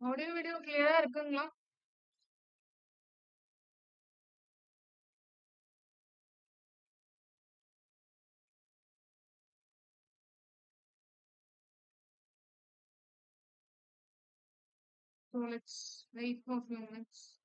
Audio, video கிளியரா இருக்குங்களா? So let's wait for a few minutes.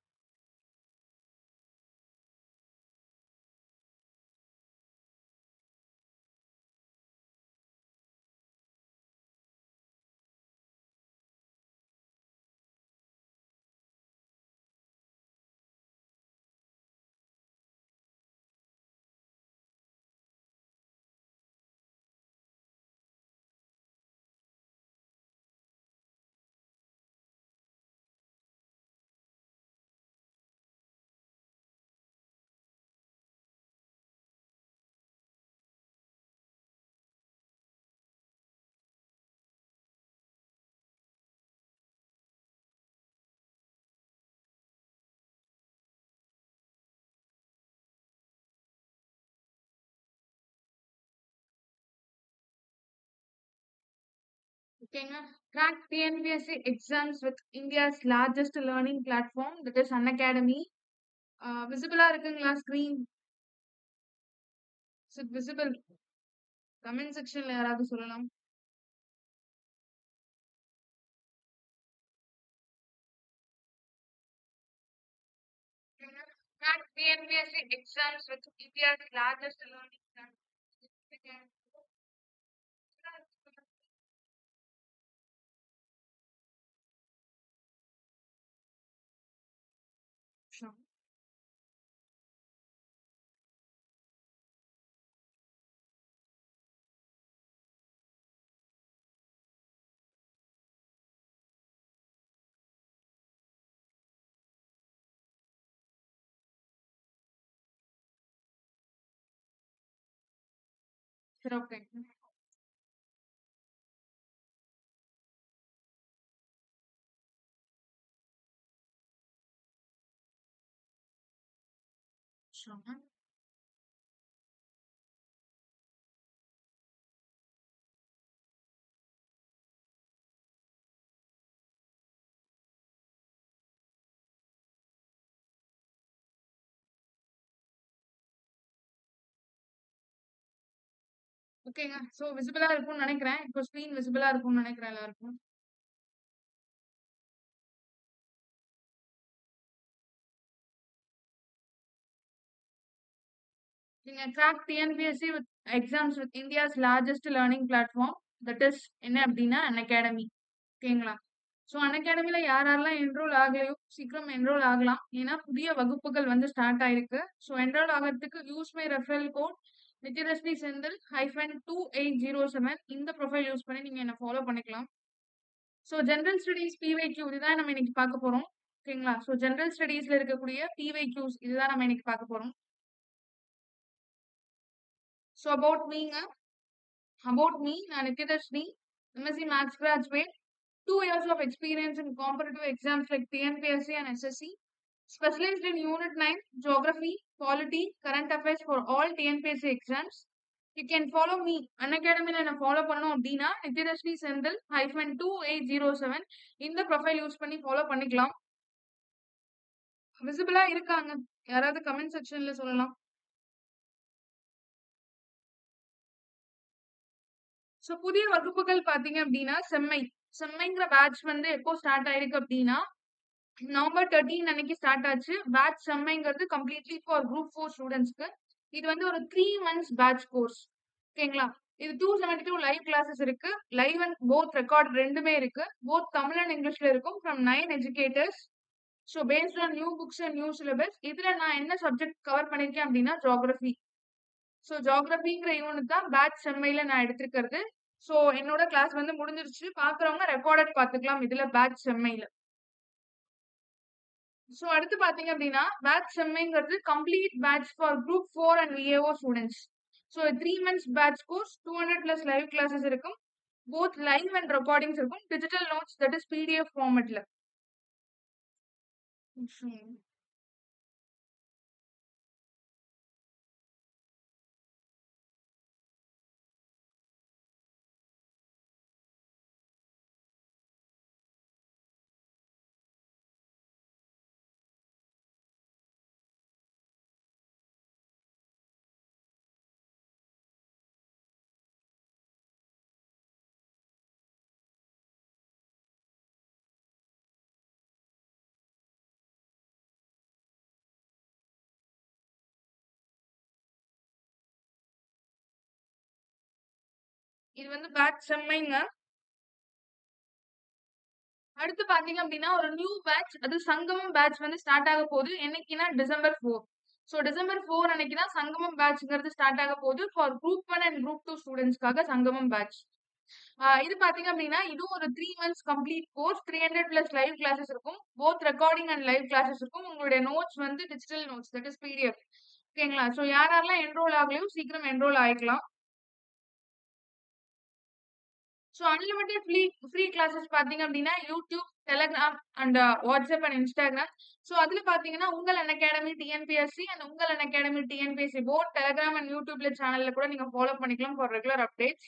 ஓகேங்க. Crack TNPSC exams with India's largest learning platform that is Unacademy விசிபிளா இருக்குங்களா screen? It visible? Comment செக்ஷன்ல யாராவது சொல்லலாம். Crack TNPSC exams with India's largest learning சரி okay. Sure. ஓகேங்க. So விசிபிளா இருக்கும்னு நினைக்கிறேன் இப்போ ஸ்க்ரீன் விசிபிளா இருக்கும்னு நினைக்கிறேன் எல்லாருக்கும். நீங்கள் crack TNPSC with exams with India's largest learning platform that is என்ன அப்படின்னா அன் அகாடமி ஓகேங்களா? ஸோ அன்அகாடமில யார் யாரெல்லாம் என்ரோல் ஆகலையோ சீக்கிரம் என்ரோல் ஆகலாம். ஏன்னா புதிய வகுப்புகள் வந்து ஸ்டார்ட் ஆயிருக்கு. ஸோ என்ரோல் ஆகறதுக்கு use my referral code Nithyadharshini Senthil hyphen 2807 இந்த ப்ரொஃபைல் யூஸ் பண்ணி நீங்கள் என்னை ஃபாலோ பண்ணிக்கலாம். ஸோ ஜென்ரல் ஸ்டடீஸ் பிவைக்யூ இதுதான் நம்ம இன்னைக்கு பார்க்க போகிறோம் ஓகேங்களா? ஸோ ஜென்ரல் ஸ்டடீஸில் இருக்கக்கூடிய பிவைக்யூஸ் இதுதான் நம்ம இன்னைக்கு பார்க்க போகிறோம் ஸோ அபவுட் மீங்க அபவுட் மீ நான் Nithyadharshini MSc maths graduate. Two years of experience in competitive exams like TNPSC and SSC Specialized in Unit 9, Geography, Polity, Current Affairs for all TNPSC exams. You can follow me. அன்அகாடமில என்ன follow பண்ணணும் அப்படின்னா Nithyadharshini Senthil hyphen two eight zero seven இந்த profile use பண்ணி follow பண்ணிக்கலாம். விசிபிளாக இருக்காங்க. யாராவது கமெண்ட் செக்ஷனில் சொல்லலாம். ஸோ புதிய வகுப்புகள் பார்த்தீங்க அப்படின்னா செம்மை. செம்மைங்கிற பேட்ச் வந்து எப்போ ஸ்டார்ட் ஆயிருக்கு அப்படின்னா நவம்பர் 13 அன்னைக்கு ஸ்டார்ட் ஆச்சு. பேட்ச் செம்மைங்கிறது கம்ப்ளீட்லி ஃபார் குரூப் ஃபோர் ஸ்டூடெண்ட்ஸ்க்கு இது வந்து ஒரு த்ரீ மந்த்ஸ் பேட்ச் கோர்ஸ். ஓகேங்களா? இது 272 லைவ் கிளாஸஸ் இருக்கு. லைவ் அண்ட் போத் ரெக்கார்ட் ரெண்டுமே இருக்கு. போத் தமிழ் அண்ட் இங்கிலீஷ்ல இருக்கும் from nine educators. So based on new books and new syllabus. இதுல நான் என்ன சப்ஜெக்ட் கவர் பண்ணியிருக்கேன் அப்படின்னா ஜியோகிராஃபி. ஸோ ஜியோகிராஃபிங்கிற யூனிட் தான் பேட்ச் செம்மையில நான் எடுத்திருக்கிறது. ஸோ என்னோட கிளாஸ் வந்து முடிஞ்சிருச்சு. பார்க்குறவங்க ரெக்கார்டட் பார்த்துக்கலாம் இதுல பேட்ச் செம்மையில. ஸோ அடுத்து பார்த்தீங்க அப்படின்னா batch செம்மைங்கிறது complete batch for group four and VAO students so three months batch course 200 plus live classes இருக்கும். போத் லைவ் அண்ட் ரெக்கார்டிங்ஸ் இருக்கும். Digital notes that is PDF ஃபார்மட்ல. இது வந்து பேட்ச் செம்மைங்க. அடுத்து பார்த்தீங்க அப்படின்னா ஒரு நியூ பேட்ச் அது சங்கமம் பேட்ச் வந்து ஸ்டார்ட் ஆக போகுது என்னைக்குன்னா December four so December four அன்னைக்கு தான் சங்கமம் பேட்ச்ங்கிறது ஸ்டார்ட் ஆக போகுது for group one and group two ஸ்டூடண்ட்ஸ்க்காக Sangamam batch. இது பார்த்தீங்க அப்படின்னா இதுவும் ஒரு three months complete course 300 plus live classes இருக்கும். Both recording and live classes இருக்கும். உங்களுடைய நோட்ஸ் வந்து digital notes that is PDF. ஓகேங்களா? ஸோ யார் யாரெல்லாம் என்ரோல் ஆகலையும் சீக்கிரம் enrol ஆயிக்கலாம். So unlimited free free classes பார்த்தீங்க அப்படின்னா YouTube Telegram and WhatsApp and Instagram so அதில் பார்த்தீங்கன்னா, உங்கள் அன் அகாடமி டிஎன்பிஎஸ்சி அண்ட் உங்கள் Unacademy TNPSC both Telegram and யூடியூப்ல சேனலில் கூட நீங்கள் ஃபாலோ பண்ணிக்கலாம் ஃபார் ரெகுலர் அப்டேட்ஸ்.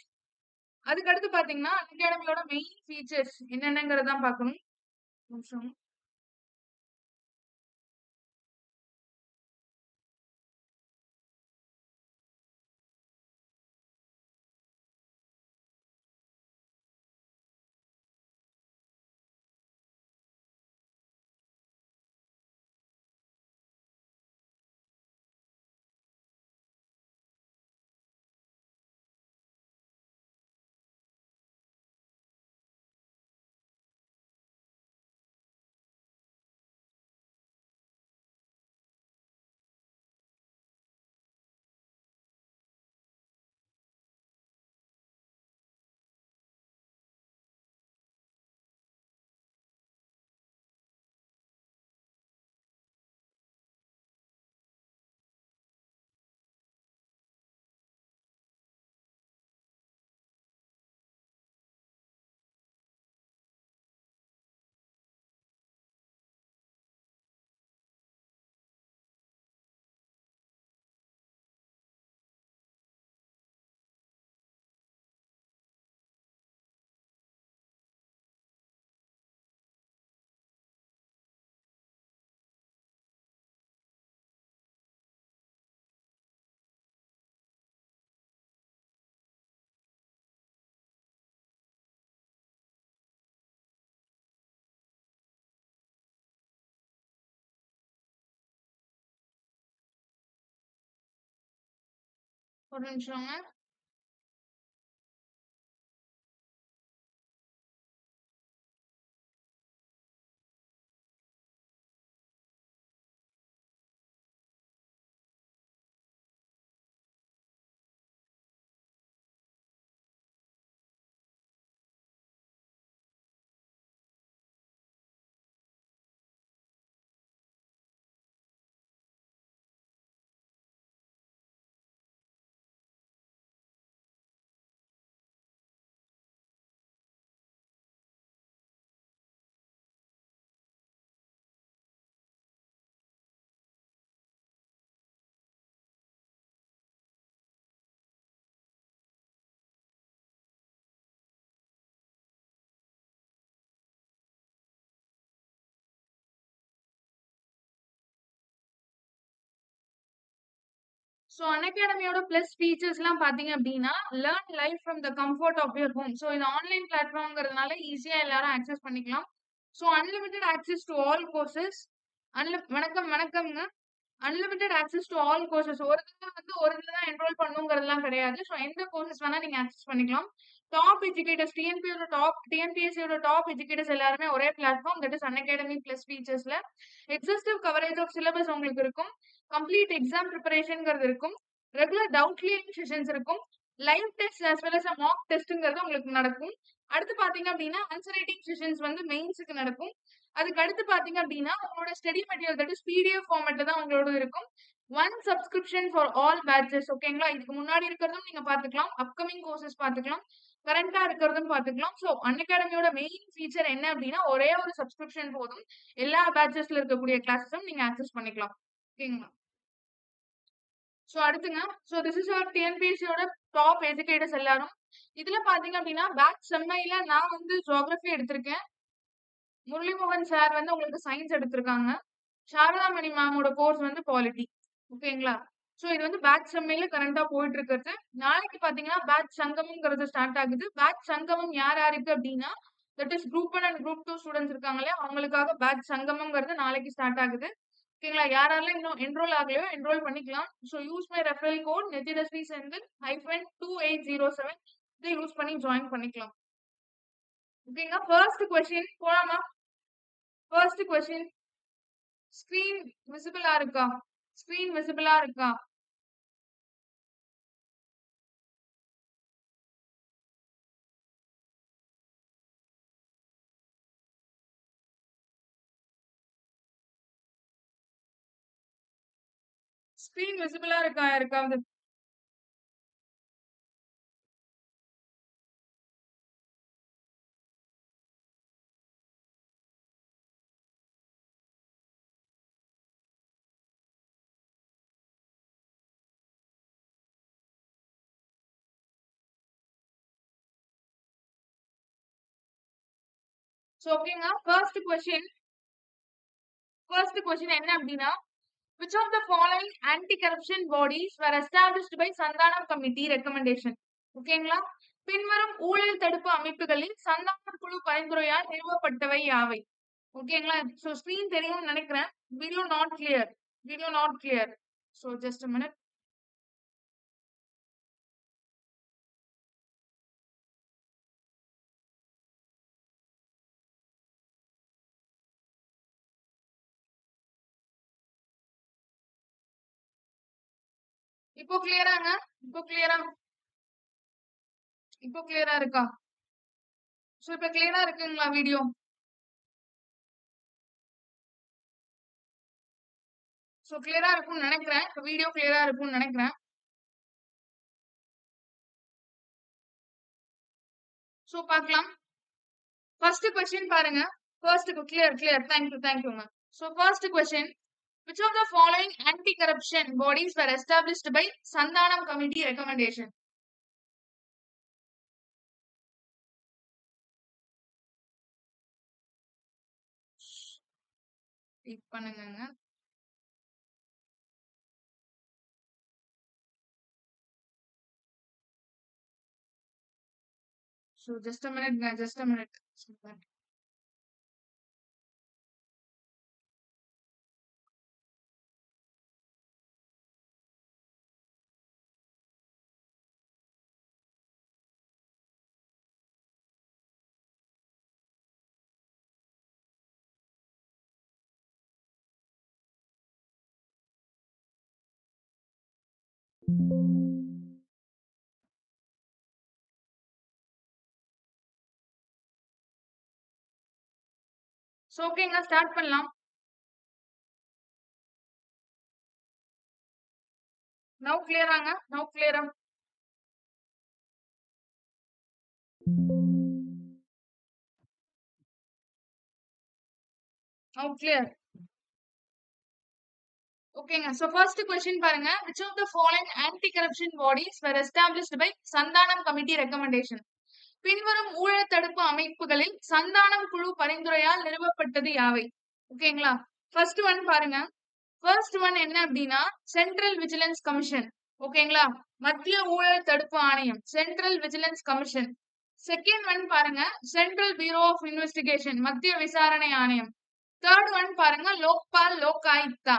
அதுக்கு அடுத்து பார்த்தீங்கன்னா, அகாடமியோட மெயின் ஃபீச்சர்ஸ் என்னென்னங்கிறதான் பார்க்கணும். நிமிஷம். ஒரு ஸோ அன் அகாடமியோட பிளஸ் ஃபீச்சர்ஸ்லாம் பார்த்தீங்க அப்படின்னா learn life from the comfort of your home. So இது ஆன்லைன் பிளாட்ஃபார்ம்ங்கிறதுனால ஈஸியா எல்லாரும் ஆக்சஸ் பண்ணிக்கலாம். So unlimited access to all courses. அன்லி வணக்கம் வணக்கம்ங்க. Unlimited access to all courses. ஒரு இதுல வந்து ஒரு இதுல தான் என்ரோல் பண்ணுங்கிறதுலாம் கிடையாது. ஸோ எந்த கோர்சஸ் வேணா நீங்க ஆக்சஸ் பண்ணிக்கலாம். டாப் எஜுகேட்டர்ஸ் டிஎன்பியோட டாப் டிஎன்பிஎஸ்சியோட டாப் எஜுகேட்டர்ஸ் எல்லாருமே ஒரே platform that is Unacademy plus டீச்சர்ஸ்ல exhaustive coverage of syllabus உங்களுக்கு இருக்கும். கம்ப்ளீட் எக்ஸாம் பிரிப்பரேஷன்ங்கிறது இருக்கும். ரெகுலர் டவுட் கிளியரிங் செஷன்ஸ் இருக்கும். Live test as well as a mock டெஸ்ட்ங்கிறது உங்களுக்கு நடக்கும். அடுத்து பாத்தீங்க அப்படின்னா ஆன்சர் ரைட்டிங் செஷன்ஸ் வந்து மெயின்ஸ்க்கு நடக்கும். அதுக்கு அடுத்து பாத்தீங்க அப்படின்னா உங்களோட study material that is PDF ஃபார்மேட்ல தான் உங்களோட இருக்கும். One subscription for all batches ஓகேங்களா? இதுக்கு முன்னாடி இருக்கிறதும் நீங்க பாத்துக்கலாம் அப்கமிங் கோர்சஸ் பாத்துக்கலாம் கரண்டா இருக்கிறதும் பார்த்துக்கலாம். ஸோ அன் அகாடமியோட மெயின் ஃபீச்சர் என்ன அப்படின்னா ஒரே ஒரு சப்ஸ்கிரிப்ஷன் போதும். எல்லா பேட்சஸ்ல இருக்கக்கூடிய கிளாஸஸும் நீங்க ஆக்சஸ் பண்ணிக்கலாம். ஓகேங்களா? ஸோ அடுத்துங்க. ஸோ திஸ் இஸ் அவர் டிஎன்பிஎஸ்சியோட டாப் எஜுகேட்டர்ஸ் எல்லாரும். இதுல பாத்தீங்க அப்படின்னா பேட்ச் செம்மையில நான் வந்து ஜியோகிராஃபி எடுத்திருக்கேன். முரளிமோகன் சார் வந்து உங்களுக்கு சயின்ஸ் எடுத்திருக்காங்க. சாரதாமணி மேமோட கோர்ஸ் வந்து பாலிட்டி. ஓகேங்களா? ஸோ இது வந்து பேட்ச் செம்மையில கரண்ட்டா போயிட்டு இருக்கிறது. நாளைக்கு பார்த்தீங்கன்னா, பேட்ச் சங்கமம்ங்கிறது ஸ்டார்ட் ஆகுது. பேட்ச் சங்கமம் யார் யாருக்கு அப்படின்னா that is group one and group two students இருக்காங்க இல்லையா? அவங்களுக்காக பேட்ச் சங்கமம்ங்கிறது நாளைக்கு ஸ்டார்ட் ஆகுது. ஓகேங்களா? யார் இன்னும் என்ரோல் ஆகலையோ என்ரோல் பண்ணிக்கலாம். So use my referral code Nethrasri Senthil -2807 இதை யூஸ் பண்ணி ஜாயின் பண்ணிக்கலாம் ஓகேங்களா ஃபர்ஸ்ட் கொஸ்டின் போலாமா ஃபர்ஸ்ட் கொஸ்டின் ஸ்க்ரீன் விசிபிளா இருக்கா ஸ்க்ரீன் விசிபிளா இருக்கா ஸ்க்ரீன் விசிபிளா இருக்கா? யாருக்காவது? ஸோ ஓகேங்க ஃபர்ஸ்ட் கொஸ்டின் ஃபர்ஸ்ட் கொஸ்டின் என்ன அப்படின்னா which of the following anti-corruption bodies were established by Santhanam committee recommendation ஓகேங்களா பின்வரும் ஊழல் தடுப்பு அமைப்புகளில் சந்தானம் குழு பரிந்துரையால் நிறுவப்பட்டவை யாவை? ஓகேங்களா ஸோ ஸ்க்ரீன் தெரியும்னு நினைக்கிறேன். Video not clear video not clear so just minute இப்போ கிளியராங்க இப்போ கிளியரா இப்போ கிளியரா இருக்கா? சோ இப்போ கிளியரா இருக்குங்களா வீடியோ ஸோ கிளியரா இருக்கும்னு நினைக்கிறேன். இப்போ வீடியோ கிளியரா இருக்கும்னு நினைக்கிறேன். சோ பார்க்கலாம். ஃபர்ஸ்ட் கொஸ்டின் பாருங்க. First clear clear thank you தேங்க்யூங்க so first question which of the following anti-corruption bodies were established by Sandanam Committee recommendation? Speak பண்ணுங்க So just a minute, guys, just a so ஓகேங்க start பண்ணலாம். Now கிளியராங்க now கிளியரா now clear ஓகேங்க so first question பாருங்க. Which of the following anti corruption bodies were established by Santhanam committee recommendation பின்வரும் ஊழல் தடுப்பு அமைப்புகளில் சந்தானம் குழு பரிந்துரையால் நிறுவப்பட்டது யாவை? ஓகேங்களா ஃபர்ஸ்ட் ஒன் பாருங்க. ஃபர்ஸ்ட் ஒன் என்ன அப்படின்னா சென்ட்ரல் விஜிலன்ஸ் கமிஷன் ஓகேங்களா மத்திய ஊழல் தடுப்பு ஆணையம் central vigilance commission second one பாருங்க. சென்ட்ரல் பியூரோ ஆஃப் இன்வெஸ்டிகேஷன் மத்திய விசாரணை ஆணையம். தேர்ட் ஒன் பாருங்க. லோக்பால் லோக் ஆயுக்தா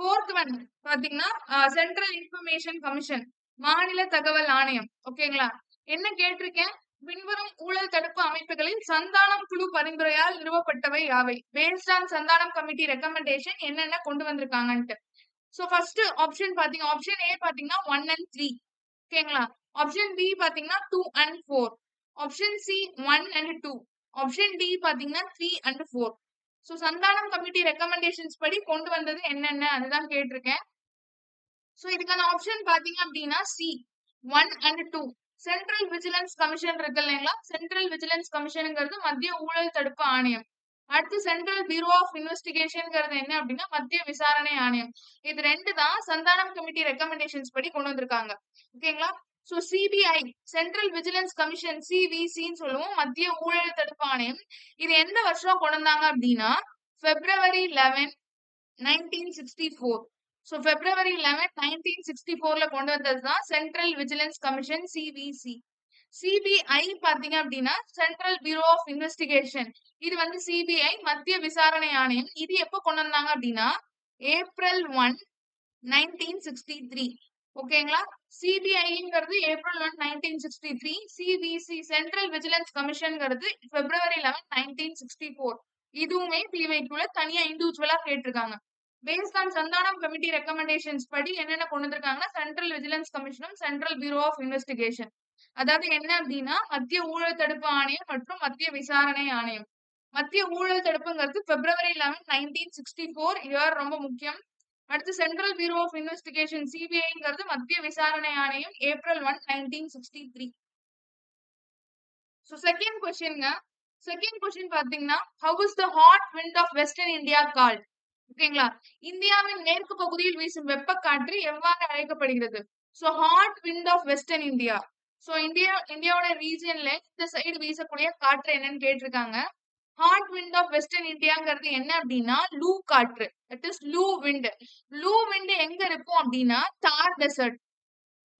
ஃபோர்த் ஒன் பாத்தீங்கன்னா சென்ட்ரல் இன்ஃபர்மேஷன் கமிஷன் மாநில தகவல் ஆணையம். ஓகேங்களா என்ன கேட்டிருக்கேன்? பின்வரும் ஊழல் தடுப்பு அமைப்புகளில் சந்தானம் குழு பரிந்துரையால் நிறுவப்பட்டவை யாவை? Based on Santhanam committee recommendation என்னென்ன கொண்டு வந்திருக்காங்கன்ட்டு. சோ ஃபர்ஸ்ட் ஆப்ஷன் பாத்தீங்க ஆப்ஷன் ஏ பாத்தீங்கன்னா ஒன் அண்ட் த்ரீ ஓகேங்களா ஆப்ஷன் பி பாத்தீங்கன்னா two and four option C one and two option D பாத்தீங்கன்னா three and four so Santhanam committee recommendations படி கொண்டு வந்தது என்னென்ன? அதுதான் கேட்டிருக்கேன். ஸோ இதுக்கான ஆப்ஷன் பாத்தீங்க அப்படின்னா C one and two central vigilance commission இருக்கு இல்லைங்களா? சென்ட்ரல் விஜிலன்ஸ் கமிஷனுங்கிறது மத்திய ஊழல் தடுப்பு ஆணையம். அடுத்து சென்ட்ரல் பியூரோ ஆஃப் இன்வெஸ்டிகேஷன்ங்கிறது என்ன அப்படின்னா மத்திய விசாரணை ஆணையம். இது ரெண்டு தான் சந்தானம் கமிட்டி ரெக்கமெண்டேஷன்ஸ் படி கொண்டு வந்திருக்காங்க. ஓகேங்களா so CBI central vigilance commission சிவிசின்னு சொல்லுவோம். மத்திய ஊழல் தடுப்பு ஆணையம். இது எந்த வருஷம் கொண்டு வந்தாங்க அப்படின்னா February eleven nineteen sixty four so February eleven nineteen sixty ஃபோர்ல கொண்டு வந்தது தான் central vigilance commission CVC CBI பாத்தீங்க அப்படின்னா சென்ட்ரல் பியூரோ ஆஃப் இன்வெஸ்டிகேஷன் இது வந்து சிபிஐ மத்திய விசாரணை ஆணையம். இது எப்போ கொண்டு வந்தாங்க அப்படின்னா April one nineteen sixty three ஓகேங்களா? சிபிஐங்கிறது April one nineteen sixty three CBC central vigilance கமிஷன்ங்கிறது February eleven nineteen sixty four இதுவுமே பிவைக்குள்ள தனியா இண்டிவிஜுவலா கேட்டிருக்காங்க. Based on Santhanam committee recommendations படி என்னென்ன கொண்டு வந்திருக்காங்கன்னா சென்ட்ரல் விஜிலன்ஸ் கமிஷனும் சென்ட்ரல் பியூரோ ஆஃப் இன்வெஸ்டிகேஷன் அதாவது என்ன அப்படின்னா மத்திய ஊழல் தடுப்பு ஆணையம் மற்றும் மத்திய விசாரணை ஆணையம். மத்திய ஊழல் தடுப்புங்கிறது February eleven nineteen sixty four year ரொம்ப முக்கியம். அடுத்து சென்ட்ரல் பியூரோ ஆஃப் இன்வெஸ்டிகேஷன் சிபிஐங்கிறது மத்திய விசாரணை ஆணையம் April one nineteen sixty three so second கொஸ்டின்ங்க second question பாத்தீங்கன்னா how is the hot wind of western India called ஓகேங்களா இந்தியாவின் மேற்கு பகுதியில் வீசும் வெப்பக்காற்று எவ்வாறு அழைக்கப்படுகிறது? So hot wind of western India so India இந்தியாவோட ரீஜன்ல இந்த சைடு வீசக்கூடிய காற்று என்னன்னு கேட்டிருக்காங்க. ஹாட் விண்ட் ஆஃப் வெஸ்டர்ன் இந்தியாங்கிறது என்ன அப்படின்னா லூ காற்று. That is loo wind loo wind எங்க இருக்கும் அப்படின்னா தார் டெசர்ட்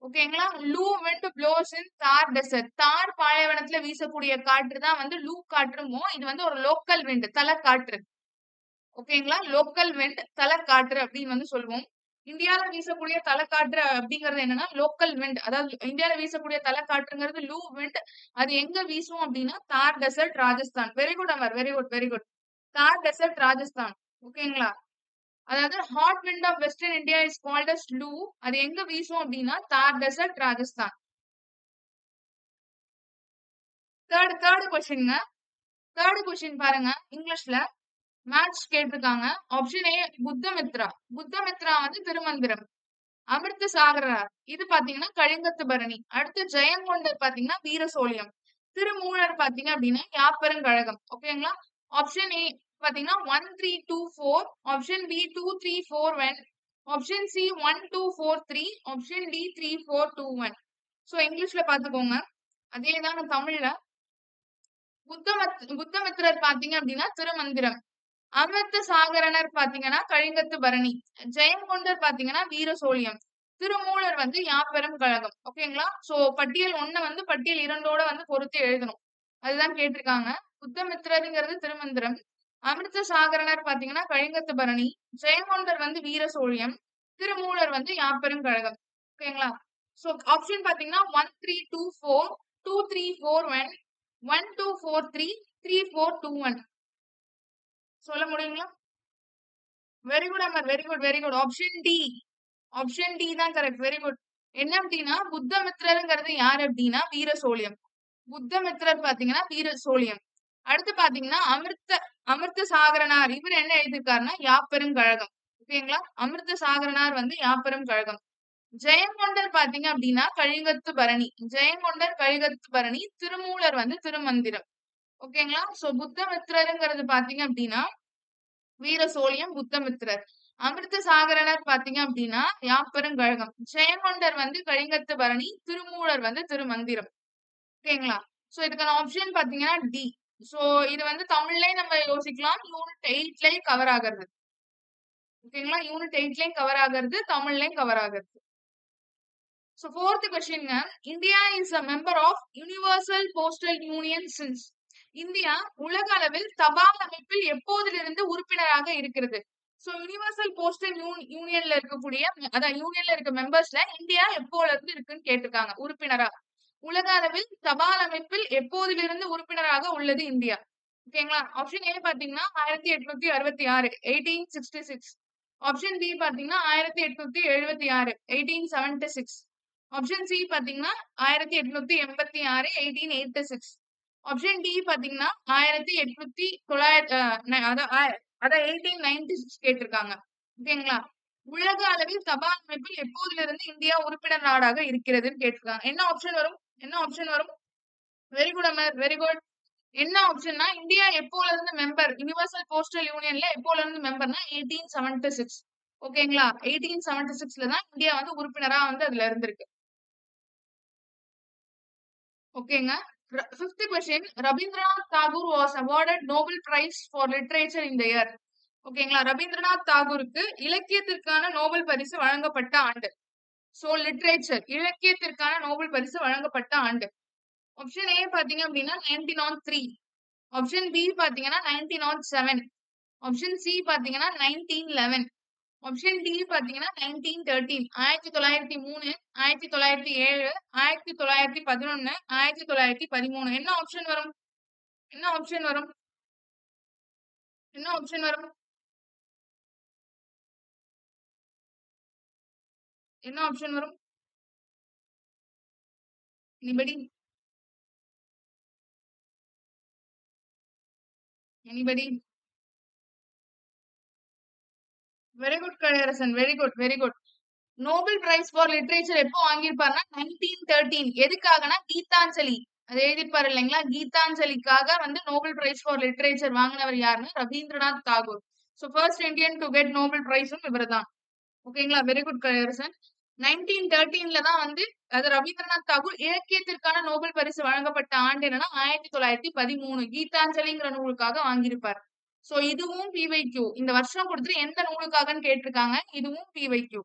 ஓகேங்களா லூ விண்ட் ப்ளோஸ் இன் தார் டெசர்ட் தார் பாலைவனத்துல வீசக்கூடிய காற்று தான் வந்து லூ காற்றுமோ இது வந்து ஒரு லோக்கல் விண்ட் தலை காற்று ஓகேங்களா லோக்கல் விண்ட் தலை காற்று அப்படின்னு வந்து சொல்லுவோம் இந்தியால வீசக்கூடிய தலைக்காற்று அப்படிங்கிறது என்னன்னா லோக்கல் விண்ட் அதாவது இந்தியாவில் வீசக்கூடிய தலைக்காற்றுங்கிறது லூ விண்ட் அது எங்க வீசும் அப்படின்னா Thar desert Rajasthan. Very good Amar very good very good Thar desert Rajasthan. ஓகேங்களா அதாவது hot wind of western India is called loo அது எங்க வீசும் அப்படின்னா Thar desert Rajasthan. Third third கொஸ்டின்ங்க third question பாருங்க. இங்கிலீஷ்ல மேட்ச் கேட்டிருக்காங்க. Option A புத்தமித்ரா. புத்தமித்ரா வந்து திருமந்திரம். அமிர்த சாகரார் இது பாத்தீங்கன்னா கழிங்கத்து பரணி. அடுத்து ஜெயங்கொண்டர் பாத்தீங்கன்னா வீரசோழியம். திருமூலர் பாத்தீங்க அப்படின்னா யாப்பரங்கழகம். ஓகேங்களா ஆப்ஷன் ஏ பாத்தீங்கன்னா one three two four option B two three four one option C one two four three option D three four two one so இங்கிலீஷ்ல பாத்துக்கோங்க அதே தான் தமிழ்ல. புத்தமத் புத்தமித்ரர் பாத்தீங்க அப்படின்னா திருமந்திரம். அமிர்த சாகரனர் பாத்தீங்கன்னா கழிங்கத்து பரணி ஜெயங்கொண்டர் பாத்தீங்கன்னா வீரசோழியம். திருமூலர் வந்து யாப்பெரும் கழகம். ஓகேங்களா சோ பட்டியல் ஒண்ணு வந்து பட்டியல் இரண்டோட வந்து பொறுத்து எழுதணும். அதுதான் கேட்டிருக்காங்க. புத்தமித்ரருங்கிறது திருமந்திரம். அமிர்த சாகரனர் பாத்தீங்கன்னா கழிங்கத்து பரணி ஜெயங்கொண்டர் வந்து வீர சோழியம் திருமூலர் வந்து யாப்பெரும் கழகம். ஓகேங்களா சோ ஆப்ஷன் பாத்தீங்கன்னா one three two four two three four one one two four three three four two one சொல்ல முடியுங்களா? Very good Amar very good very good option D option D தான் கரெக்ட் வெரி குட் என்ன அப்படின்னா புத்தமித்ரருங்கிறது யார் அப்படின்னா வீர சோழியம். புத்தமித்ரர் பாத்தீங்கன்னா வீர சோழியம். அடுத்து பாத்தீங்கன்னா அமிர்த அமிர்த சாகரனார். இவர் என்ன எழுதியிருக்காருன்னா யாப்பெரும் கழகம் ஓகேங்களா அமிர்த சாகரனார் வந்து யாப்பெரும் கழகம் ஜெயங்கொண்டர் பாத்தீங்க அப்படின்னா கழிகத்து பரணி ஜெயங்கொண்டர் கழிகத்து பரணி திருமூலர் வந்து திருமந்திரம். ஓகேங்களா சோ புத்தமித்ரருங்கிறது பாத்தீங்க அப்படின்னா வீரசோழியம் புத்தமித்ரர் அமிர்த சாகரனர் பாத்தீங்க அப்படின்னா யாப்பெருங்கழகம் ஜெயங்கொண்டர் வந்து கழிங்கத்து பரணி திருமூலர் வந்து திருமந்திரம். ஓகேங்களா சோ இதுக்கான ஆப்ஷன் பாத்தீங்கன்னா டி சோ இது வந்து தமிழ்லயே நம்ம யோசிக்கலாம். யூனிட் எயிட்லயும் கவர் ஆகிறது. ஓகேங்களா யூனிட் எயிட்லயும் கவர் ஆகிறது தமிழ்லயும் கவர் ஆகிறது. So fourth question India is a member of universal postal union since India உலக அளவில் தபால் அமைப்பில் எப்போதிலிருந்து உறுப்பினராக இருக்கிறது? சோ யூனிவர்சல் போஸ்டல் யூனியன்ல இருக்கக்கூடிய அதான் யூனியன்ல இருக்க மெம்பர்ஸ்ல இந்தியா எப்போல இருந்து இருக்குன்னு கேட்டிருக்காங்க உறுப்பினரா? உலக அளவில் தபால் அமைப்பில் எப்போதிலிருந்து உறுப்பினராக உள்ளது இந்தியா? ஓகேங்களா ஆப்ஷன் ஏ பாத்தீங்கன்னா ஆயிரத்தி எட்நூத்தி அறுபத்தி ஆறு eighteen sixty six option B பாத்தீங்கன்னா ஆயிரத்தி எட்நூத்தி எழுபத்தி ஆறு eighteen seventy six option C பாத்தீங்கன்னா ஆயிரத்தி எட்நூத்தி எண்பத்தி ஆறு eighteen eighty six option D பாத்தீங்கன்னா ஆயிரத்தி எட்நூத்தி தொள்ளாயிரத்தி அதான் எயிட்டீன் நைன்டி சிக்ஸ் கேட்டிருக்காங்க. ஓகேங்களா? உலக அளவில் சபா அமைப்பில் எப்போதுல இருந்து இந்தியா உறுப்பினர் நாடாக இருக்கிறதுன்னு கேட்டிருக்காங்க. என்ன ஆப்ஷன் வரும்? என்ன ஆப்ஷன் வரும்? Very good Amar very good என்ன ஆப்ஷன்னா இந்தியா எப்போல இருந்து மெம்பர் யூனிவர்சல் போஸ்டல் யூனியன்ல எப்போல இருந்து மெம்பர்னா எயிட்டீன் செவன்டி சிக்ஸ் ஓகேங்களா? எயிட்டீன் செவன்டி சிக்ஸ்ல தான் இந்தியா வந்து உறுப்பினரா வந்து அதுல இருந்திருக்கு. ஓகேங்க? Fifth question Rabindranath Tagore was awarded Nobel prize for literature இந்த இயர் ஓகேங்களா ரவீந்திரநாத் தாகூருக்கு இலக்கியத்திற்கான நோபல் பரிசு வழங்கப்பட்ட ஆண்டு. சோ லிட்ரேச்சர் இலக்கியத்திற்கான நோபல் பரிசு வழங்கப்பட்ட ஆண்டு. ஆப்ஷன் ஏ பாத்தீங்க அப்படின்னா nineteen nought three option B பாத்தீங்கன்னா nineteen nought seven option C பாத்தீங்கன்னா நைன்டீன் லெவன் ஆப்ஷன் டி பாத்தீங்கன்னா நைன்டீன் தேர்ட்டீன் ஆயிரத்தி தொள்ளாயிரத்தி மூணு ஆயிரத்தி தொள்ளாயிரத்தி ஏழு ஆயிரத்தி தொள்ளாயிரத்தி பதினொன்னு ஆயிரத்தி தொள்ளாயிரத்தி பதிமூணு. என்ன ஆப்ஷன் வரும்? என்ன ஆப்ஷன் வரும்? என்ன ஆப்ஷன் வரும்? என்ன ஆப்ஷன் வரும்? Anybody anybody very good Kalaiyarasan very good very good Nobel prize for literature எப்போ வாங்கியிருப்பாருன்னா நைன்டீன் தேர்ட்டீன் எதுக்காகனா கீதாஞ்சலி. அது எழுதியிருப்பாரு இல்லைங்களா? கீதாஞ்சலிக்காக வந்து நோபல் பிரைஸ் ஃபார் லிட்ரேச்சர் வாங்கினவர் யாருன்னு Rabindranath Tagore. So first Indian to get Nobel பிரைஸும் இவர் தான் ஓகேங்களா வெரி குட் கலையரசன் நைன்டீன் தேர்ட்டீன்ல தான் வந்து அது ரவீந்திரநாத் தாகூர் இலக்கியத்திற்கான நோபல் பரிசு வழங்கப்பட்ட ஆண்டு என்னன்னா ஆயிரத்தி தொள்ளாயிரத்தி பதிமூணு. கீதாஞ்சலிங்கிற நூலுக்காக வாங்கியிருப்பார். சோ இதுவும் பிவைக்யூ இந்த வருஷம் கொடுத்துட்டு எந்த நூலுக்காகன்னு கேட்டிருக்காங்க. இதுவும் பிவைக்யூ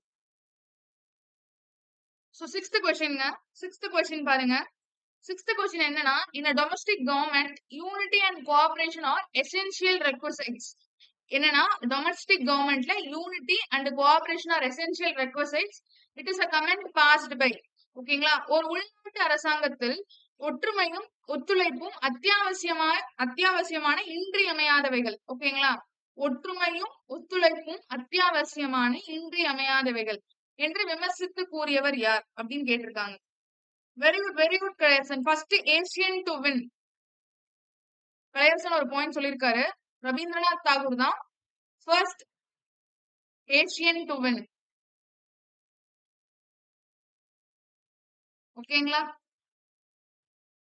சோ சிக்ஸ்த் கொஸ்டின்ங்க சிக்ஸ்த் கொஸ்டின் பாருங்க. சிக்ஸ்த் கொஸ்டின் என்னன்னா இந்த domestic government unity and cooperation are essential requisites என்னன்னா டொமஸ்டிக் கவர்மெண்ட்ல unity and cooperation are essential requisites it is a comment passed by ஓகேங்களா ஒரு உள்நாட்டு அரசாங்கத்தில் ஒற்றுமையும் ஒத்துழைப்பும் அத்தியாவசியமான அத்தியாவசியமான இன்றியமையாதவைகள். ஓகேங்களா? ஒற்றுமையும் ஒத்துழைப்பும் அத்தியாவசியமான இன்றியமையாதவைகள் என்று விமர்சித்து கூறியவர் யார் அப்படின்னு கேட்டிருக்காங்க. Very good very good Kalaiyarasan first Asian to win Kalaiyarasan ஒரு பாயிண்ட் சொல்லியிருக்காரு. ரவீந்திரநாத் தாகூர் தான் ஃபர்ஸ்ட் ஏசியன் டு வின் ஓகேங்களா?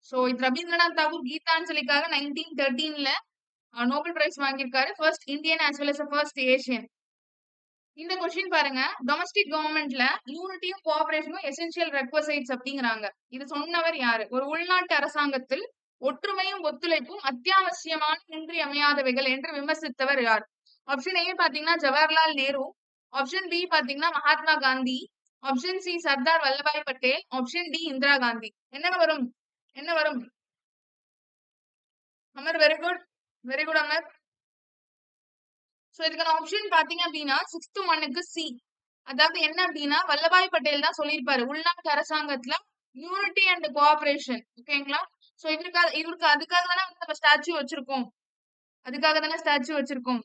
சோ இது ரவீந்திரநாத் தாகூர் கீதாஞ்சலிக்காக நைன்டீன் தேர்ட்டீன்ல நோபல் பிரைஸ் வாங்கியிருக்காரு. First Indian as well as first Asian இந்த கொஸ்டின் பாருங்க. டொமஸ்டிக் கவர்மெண்ட்ல யூனிட்டியும் கோஆபரேஷனும் எசென்சியல் ரெக்வசைட்ஸ் அப்படிங்கிறாங்க. இது சொன்னவர் யாரு? ஒரு உள்நாட்டு அரசாங்கத்தில் ஒற்றுமையும் ஒத்துழைப்பும் அத்தியாவசியமான இன்றியமையாதவைகள் என்று விமர்சித்தவர் யார்? ஆப்ஷன் ஏ பாத்தீங்கன்னா ஜவஹர்லால் நேரு. ஆப்ஷன் பி பாத்தீங்கன்னா Mahatma Gandhi. Option C Sardar Vallabhbhai Patel. Option D Indira Gandhi. என்ன வரும்? என்ன வரும்? Amar very good very good Amar. So இதுக்கான ஆப்ஷன் பாத்தீங்க அப்படின்னா சிக்ஸ்த் ஒன்னுக்கு சி அதாவது என்ன அப்படின்னா வல்லபாய் பட்டேல் தான் சொல்லியிருப்பாரு. உள்நாட்டு அரசாங்கத்துல யூனிட்டி அண்ட் கோஆபரேஷன் ஓகேங்களா சோ இதற்காக இவருக்கு அதுக்காக தானே வந்து நம்ம ஸ்டாச்சு வச்சிருக்கோம். அதுக்காக தானே ஸ்டாச்சு வச்சிருக்கோம்.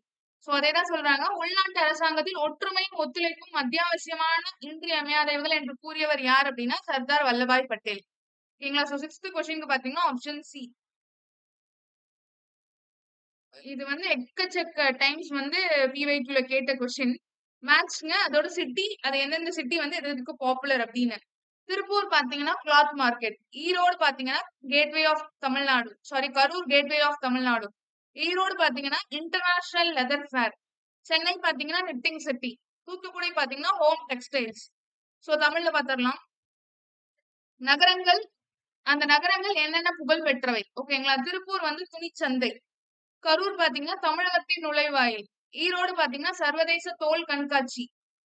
சோ அதே தான் சொல்றாங்க. உள்நாட்டு அரசாங்கத்தில் ஒற்றுமையும் ஒத்துழைப்பும் அத்தியாவசியமான இன்றியமையாதவர்கள் என்று கூறியவர் யார் அப்படின்னா சர்தார் வல்லபாய் பட்டேல். ஓகேங்களா சோ சிக்ஸ்த் கொஸ்டினுக்கு பாத்தீங்கன்னா ஆப்ஷன் சி இது வந்து எக்கச்சக்க டைம்ஸ் வந்து பிவைக்யூல கேட்ட கொஸ்டின் மேக்ஸ்ங்க அதோட சிட்டி அது எந்தெந்த சிட்டி வந்து எது எதுக்கு பாப்புலர் அப்படின்னு. திருப்பூர் பாத்தீங்கன்னா கிளாத் மார்க்கெட் ஈரோடு பாத்தீங்கன்னா gateway of Tamil Nadu sorry Karur gateway of Tamil Nadu Erode பாத்தீங்கன்னா இன்டர்நேஷனல் லெதர் ஃபேர் சென்னை பாத்தீங்கன்னா நிட்டிங் சிட்டி தூத்துக்குடி பாத்தீங்கன்னா ஹோம் டெக்ஸ்டைல்ஸ் ஸோ தமிழ்ல பாத்திரலாம் நகரங்கள் அந்த நகரங்கள் என்னென்ன புகழ் பெற்றவை ஓகேங்களா திருப்பூர் வந்து துணிச்சந்தை. கரூர் பாத்தீங்கன்னா தமிழகத்தின் நுழைவாயில். ஈரோடு பாத்தீங்கன்னா சர்வதேச தோல் கண்காட்சி.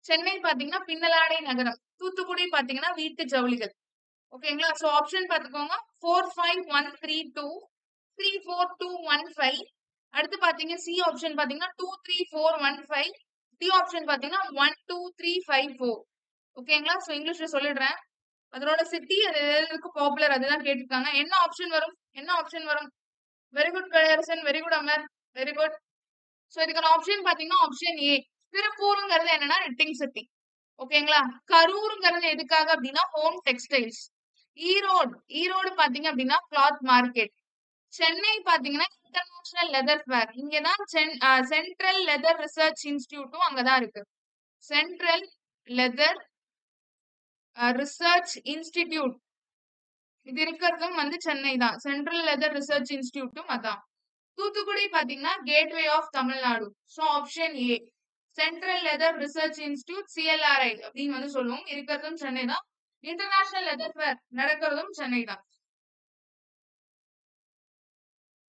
சென்னை பாத்தீங்கன்னா பின்னலாடை நகரம். தூத்துக்குடி பாத்தீங்கன்னா வீட்டு ஜவுளிகள். ஓகேங்களா சோ ஆப்ஷன் பாத்துக்கோங்க. Four five one three two three four two one five அடுத்து பாத்தீங்க சி ஆப்ஷன் பாத்தீங்கன்னா two three four one five D option பாத்தீங்கன்னா one two three five four ஓகேங்களா சோ இங்கிலீஷ்ல சொல்லிடுறேன். அதனோட சிட்டி அது எதுக்கு பாப்புலர் அதுதான் கேட்டிருக்காங்க. என்ன ஆப்ஷன் வரும்? என்ன ஆப்ஷன் வரும்? Very good Kalaiyarasan very good Amar very good so இதுக்கான ஆப்ஷன் பாத்தீங்கன்னா ஆப்ஷன் ஏ திருப்பூருங்கிறது என்னன்னா ரெட்டிங் சிட்டி ஓகேங்களா கரூருங்கிறது எதுக்காக அப்படின்னா ஹோம் டெக்ஸ்டைல்ஸ் ஈரோடு. ஈரோடு பாத்தீங்க அப்படின்னா கிளாத் மார்க்கெட் சென்னை பாத்தீங்கன்னா இன்டர்நேஷனல் லெதர் ஃபேர் இங்கதான் சென்ட்ரல் லெதர் ரிசர்ச் இன்ஸ்டியூட்டும் அங்கதான் இருக்கு. சென்ட்ரல் லெதர் ரிசர்ச் இன்ஸ்டிடியூட் இது இருக்கிறதும் வந்து சென்னை தான். சென்ட்ரல் லெதர் ரிசர்ச் இன்ஸ்டியூட்டும் அதான். தூத்துக்குடி பாத்தீங்கன்னா gateway of Tamil Nadu so option A central leather research institute CLRI அப்படின்னு வந்து சொல்லுவோம். இருக்கிறதும் சென்னை தான். இன்டர்நேஷனல் லெதர் ஃபேர் நடக்கிறதும் சென்னை தான்.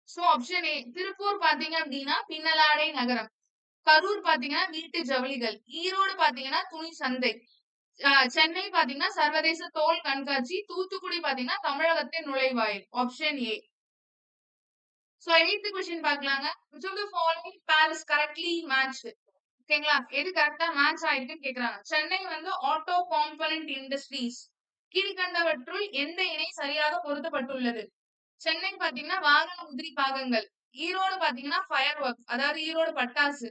சோ ஆப்ஷன் ஏ திருப்பூர் பாத்தீங்க அப்படின்னா பின்னலாடை நகரம். கரூர் பாத்தீங்கன்னா வீட்டு ஜவுளிகள். ஈரோடு பாத்தீங்கன்னா துணி சந்தை. சென்னை பாத்தீங்கன்னா சர்வதேச தோல் கண்காட்சி தூத்துக்குடி பாத்தீங்கன்னா தமிழகத்தின் நுழைவாயில் option A so eighth question பாக்கலாங்க which of the following places correctly match ஓகேங்களா? எது கரெக்டா மேட்ச் ஆயிருக்குன்னு கேக்குறாங்க. சென்னை வந்து ஆட்டோ காம்பனன்ட் இண்டஸ்ட்ரீஸ் கீழ்கண்டவற்றுள் எந்த இணை சரியாக பொருத்தப்பட்டுள்ளது? சென்னை பாத்தீங்கன்னா வாகன உதிரி பாகங்கள் ஈரோடு பாத்தீங்கன்னா ஃபயர் ஒர்க் அதாவது ஈரோடு பட்டாசு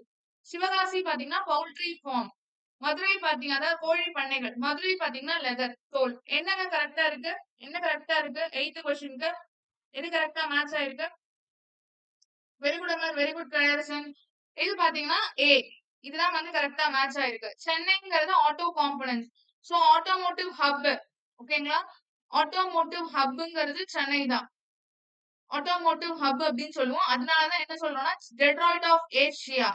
சிவகாசி பாத்தீங்கன்னா பவுல்ட்ரி ஃபார்ம் மதுரை பாத்தீங்கன்னா கோழி பண்ணைகள். மதுரை பாத்தீங்கன்னா லெதர் தோல். என்னங்க கரெக்டா இருக்கு? என்ன கரெக்டா இருக்கு? எயித்து கொஸ்டினுக்கு எது கரெக்டா மேட்ச் ஆயிருக்கு? Very good Amar very good Kalaiyarasan இது பாத்தீங்கன்னா ஏ இதுதான் வந்து கரெக்டா மேட்ச் ஆயிருக்கு. சென்னைங்கிறது auto component so automotive hub ஓகேங்களா ஆட்டோமோட்டிவ் ஹப்ங்கிறது சென்னை தான். ஆட்டோமோட்டிவ் ஹப் அப்படின்னு சொல்லுவோம். அதனாலதான் என்ன சொல்றோம்னா டெட்ராய்ட் ஆஃப் ஏஷியா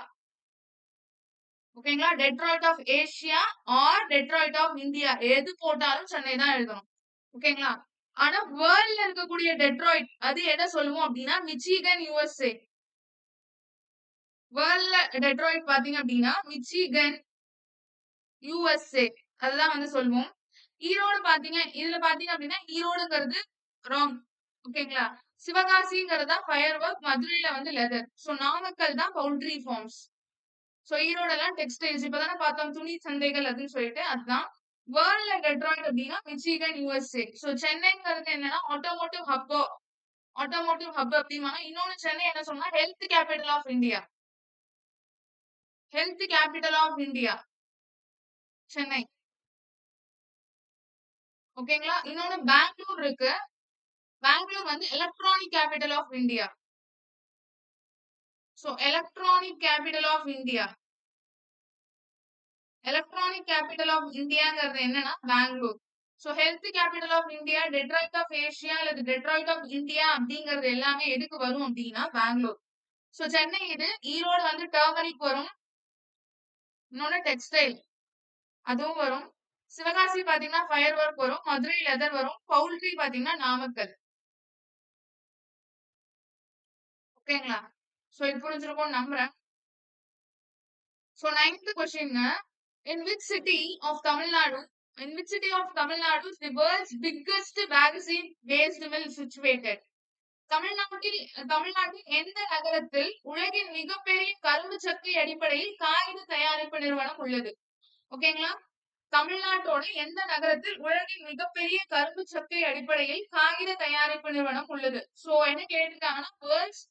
ஓகேங்களா Detroit of Asia or Detroit of India எது போட்டாலும் சென்னை தான் எழுதணும். ஓகேங்களா ஆனா வேர்ல்ட்ல இருக்கக்கூடிய டெட்ராய்ட் அது எதை சொல்லுவோம் அப்படின்னா மிச்சிகன் யூஎஸ்ஏ வேர்ல்ட்ல டெட்ராய்ட் பாத்தீங்க அப்படின்னா மிச்சிகன் யூஎஸ்ஏ அதுதான் வந்து சொல்லுவோம். ஈரோடு பாத்தீங்க இதுல பாத்தீங்க அப்படின்னா ஈரோடுங்கிறது ராங் ஓகேங்களா சிவகாசிங்கிறது தான் ஃபயர் ஒர்க் மதுரையில வந்து லெதர் ஸோ நாமக்கல் தான் பவுல்ட்ரி ஃபார்ம்ஸ் ஸோ ஈரோடெல்லாம் டெக்ஸ்டைல்ஸ் இப்பதானே பார்த்தோம் துணி சந்தைகள் அப்படின்னு சொல்லிட்டு. அதுதான் வேர்ல்ட்ல டெட்ராய்ட் அப்படின்னா மிச்சிகன் யூஎஸ்ஏ ஸோ சென்னைங்கிறது என்னன்னா ஆட்டோமோட்டிவ் ஹப்போ ஆட்டோமோட்டிவ் ஹப் அப்படின்னா இன்னொன்னு சென்னை என்ன சொன்னா health capital of India health capital of India Chennai. ஓகேங்களா இன்னொன்னு பெங்களூர் இருக்கு. பெங்களூர் வந்து electronic capital of India so electronic capital of India electronic capital of இந்தியாங்கிறது என்னன்னா Bangalore so health capital of India Detroit of Asia அல்லது டெட்ராய்ட் ஆஃப் இந்தியா அப்படிங்கிறது எல்லாமே எதுக்கு வரும் அப்படின்னா பெங்களூர் ஸோ சென்னை இது ஈரோடு வந்து டர்மரிக் வரும். இன்னொன்னு டெக்ஸ்டைல் அதுவும் வரும். சிவகாசி பாத்தீங்கன்னா ஃபயர் ஒர்க் வரும். மதுரை லெதர் வரும். பவுல்ட்ரி பாத்தீங்கன்னா நாமக்கல் ஓகேங்களா சோ இது புரிஞ்சிருக்கும் நம்புறேன். So ninth question in which city of Tamil Nadu in which city of Tamil Nadu the world's biggest bagasse based mill situated தமிழ்நாட்டில் தமிழ்நாட்டில் எந்த நகரத்தில் உலகின் மிகப்பெரிய கரும்பு சக்கை அடிப்படையில் காகித தயாரிப்பு நிறுவனம் உள்ளது? ஓகேங்களா தமிழ்நாட்டோட எந்த நகரத்தில் உலகின் மிகப்பெரிய கரும்பு சக்கை அடிப்படையில் காகித தயாரிப்பு நிறுவனம் உள்ளது? சோ என்ன கேட்டிருக்காங்கன்னா world's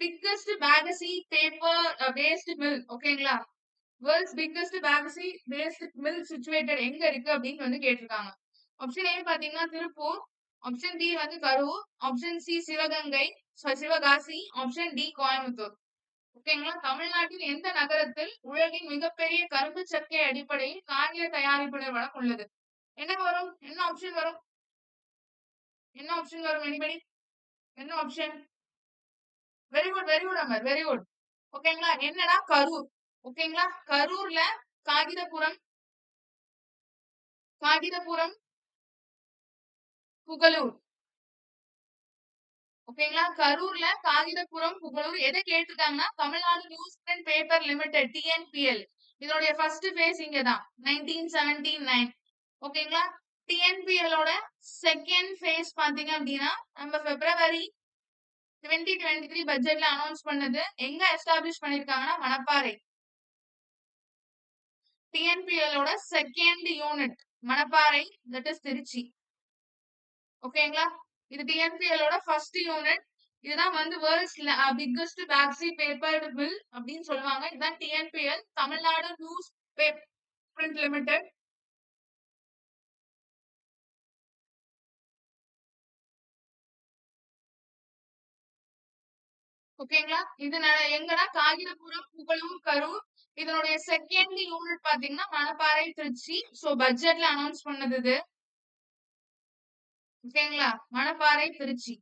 biggest bagasse paper based mill ஓகேங்களா world's biggest bagasse based mill situated எங்க இருக்கு அப்படின்னு வந்து கேட்டிருக்காங்க. ஆப்ஷன் ஏ பாத்தீங்கன்னா திருப்பூர் ஆப்ஷன் பி வந்து Karur option C Sivaganga Sivakasi option D Coimbatore. ஓகேங்களா தமிழ்நாட்டில் எந்த நகரத்தில் உலகின் மிகப்பெரிய கரும்பு சக்கை அடிப்படையில் காகித தயாரிப்பு நிறுவனம் உள்ளது? என்ன வரும்? என்ன ஆப்ஷன் வரும்? என்ன ஆப்ஷன் வரும்? எனிபடி என்ன option very good very good Amar very good ஓகேங்களா என்னன்னா கரூர். ஓகேங்களா கரூர்ல காகிதபுரம் காகிதபுரம் புகழூர் ஓகேங்களா கரூர்ல காகிதபுரம் புகழூர் எதை கேட்டிருக்காங்கன்னா Tamil Nadu news print paper limited TNPL இதனுடைய ஃபர்ஸ்ட் ஃபேஸ் இங்க தான் நைன்டீன் செவன்டி நைன் ஓகேங்களா டிஎன்பிஎலோட செகண்ட் ஃபேஸ் பாத்தீங்க அப்படின்னா நம்ம பிப்ரவரி டுவெண்ட்டி டுவெண்ட்டி த்ரீ பட்ஜெட்ல அனௌன்ஸ் பண்ணது எங்க எஸ்டாப்ளிஷ் பண்ணிருக்காங்கன்னா மணப்பாறை. டிஎன்பிஎலோட second unit Manapparai that is Trichy. ஓகேங்களா இது டிஎன்பிஎலோட ஃபர்ஸ்ட் யூனிட் இதுதான் வந்து world's biggest bagasse paper mill அப்படின்னு சொல்லுவாங்க. இதுதான் TNPL Tamil Nadu news print limited ஓகேங்களா இது எங்கன்னா காகிதபுரம் புகழூர் கரூர் இதனுடைய செகண்ட் யூனிட் பாத்தீங்கன்னா மணப்பாறை திருச்சி சோ பட்ஜெட்ல அனௌன்ஸ் பண்ணது இது. ஓகேங்களா மணப்பாறை திருச்சி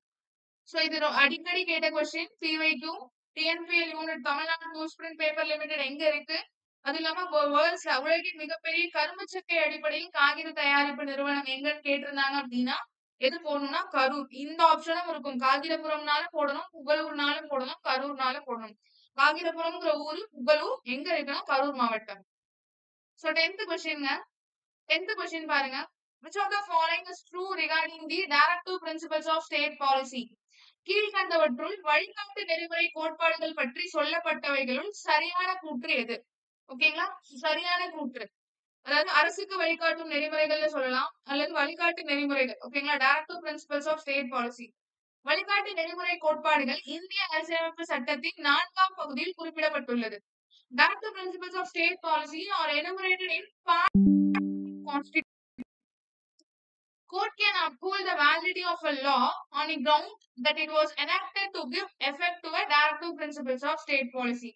சோ இது அடிக்கடி கேட்ட question PYQ TNPL unit Tamil Nadu news print paper limited எங்க இருக்கு? அது இல்லாம வேர்ல்ட்ஸ் உலகின் மிகப்பெரிய கரும்பு சக்கை அடிப்படையில் காகித தயாரிப்பு நிறுவனம் எங்கன்னு கேட்டிருந்தாங்க அப்படின்னா எது போடணும்னா கரூர். இந்த ஆப்ஷனும் இருக்கும். காகிரபுரம்னாலும் போடணும் புகழூர்னாலும் போடணும் கரூர்னாலும் போடணும். காகிரபுரம்ங்கிற ஊரு புகழூர் எங்க இருக்குன்னா கரூர் மாவட்டம். சோ டென்த் கொஸ்டின்ங்க டென்த் கொஸ்டின் பாருங்க. Which of the following is true regarding the directive principles of state policy கீழ்கண்டவற்றுள் வழிகாட்டு நெறிமுறை கோட்பாடுகள் பற்றி சொல்லப்பட்டவைகளுள் சரியான கூற்று எது? ஓகேங்களா சரியான கூற்று. அதாவது அரசுக்கு வழிகாட்டும் நெறிமுறைகள்னு சொல்லலாம். அல்லது வழிகாட்டு நெறிமுறைகள். ஓகேங்களா directive principles of state policy வழிகாட்டு நெறிமுறை கோட்பாடுகள் இந்திய அரசியலமைப்பு சட்டத்தின் நான்காம் பகுதியில் குறிப்பிடப்பட்டுள்ளது. Directive principles of state policy are enumerated in part court can uphold the validity of a law on a ground that it was enacted to give effect to a directive principles of state policy.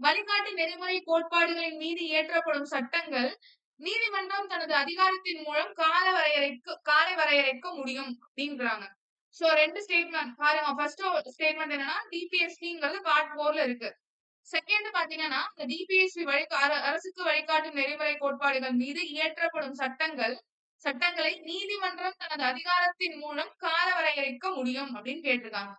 வழிகாட்டு நெறிமுறை கோட்பாடுகளின் மீது இயற்றப்படும் சட்டங்கள் நீதிமன்றம் தனது அதிகாரத்தின் மூலம் கால வரையறைக்கு கால வரையறைக்க முடியும் அப்படின்றாங்க. சோ ரெண்டு ஸ்டேட்மெண்ட் பாருங்க ஃபர்ஸ்ட் ஸ்டேட்மெண்ட் என்னன்னா டிபிஎஸ்சிங்கிறது பார்ட் போர்ல இருக்கு. செகண்ட் பாத்தீங்கன்னா இந்த டிபிஎஸ்சி வழி அரசுக்கு வழிகாட்டும் நெறிமுறை கோட்பாடுகள் மீது இயற்றப்படும் சட்டங்கள் சட்டங்களை நீதிமன்றம் தனது அதிகாரத்தின் மூலம் கால வரையறைக்க முடியும் அப்படின்னு கேட்டிருக்காங்க.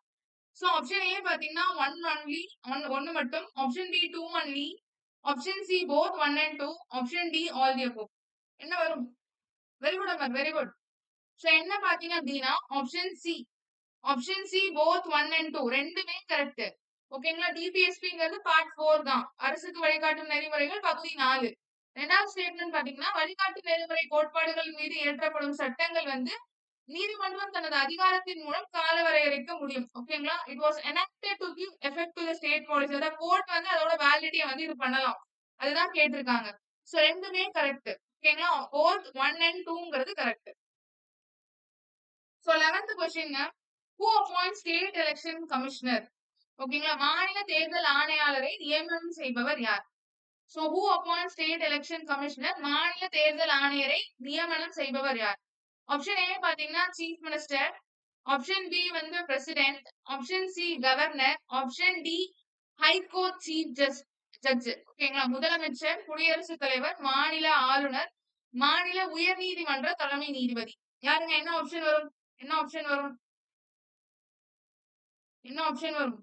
சோ ஆப்ஷன் ஏ பாத்தீங்கன்னா ஒன் ஒன்லி ஒன் ஒன்னு மட்டும். Option B two only option C both one and two option D all the above. என்ன வரும்? Very good Amar very good so என்ன பாத்தீங்க அப்படின்னா option C option C both one and two ரெண்டுமே correct ஓகேங்களா டிபிஎஸ்பிங்கிறது பார்ட் ஃபோர் தான். அரசுக்கு வழிகாட்டும் நெறிமுறைகள் பகுதி நாலு. ரெண்டாவது ஸ்டேட்மெண்ட் பாத்தீங்கன்னா வழிகாட்டு நெறிமுறை கோட்பாடுகள் மீது இயற்றப்படும் சட்டங்கள் வந்து நீதிமன்றம் தனது அதிகாரத்தின் மூலம் கால வரையறைக்க முடியும் ஓகேங்களா it was enacted to give effect to the state policy அதாவது கோர்ட் வந்து அதோட வேலிடியை வந்து இது பண்ணலாம். அதுதான் கேட்டிருக்காங்க. சோ ரெண்டுமே கரெக்ட் ஓகேங்களா court one and டூங்கிறது correct so eleventh question who appoint state election commissioner ஓகேங்களா மாநில தேர்தல் ஆணையாளரை நியமனம் செய்பவர் யார்? So who appoint state election commissioner மாநில தேர்தல் ஆணையரை நியமனம் செய்பவர் யார்? ஆப்ஷன் ஏ பாத்தீங்கன்னா சீஃப் மினிஸ்டர் ஆப்ஷன் பி வந்து president option C governor option D high court chief just judge ஓகேங்களா முதலமைச்சர் குடியரசுத் தலைவர் மாநில ஆளுநர் மாநில உயர் நீதிமன்ற தலைமை நீதிபதி. யாருங்க? என்ன ஆப்ஷன் வரும்? என்ன ஆப்ஷன் வரும்? என்ன ஆப்ஷன் வரும்?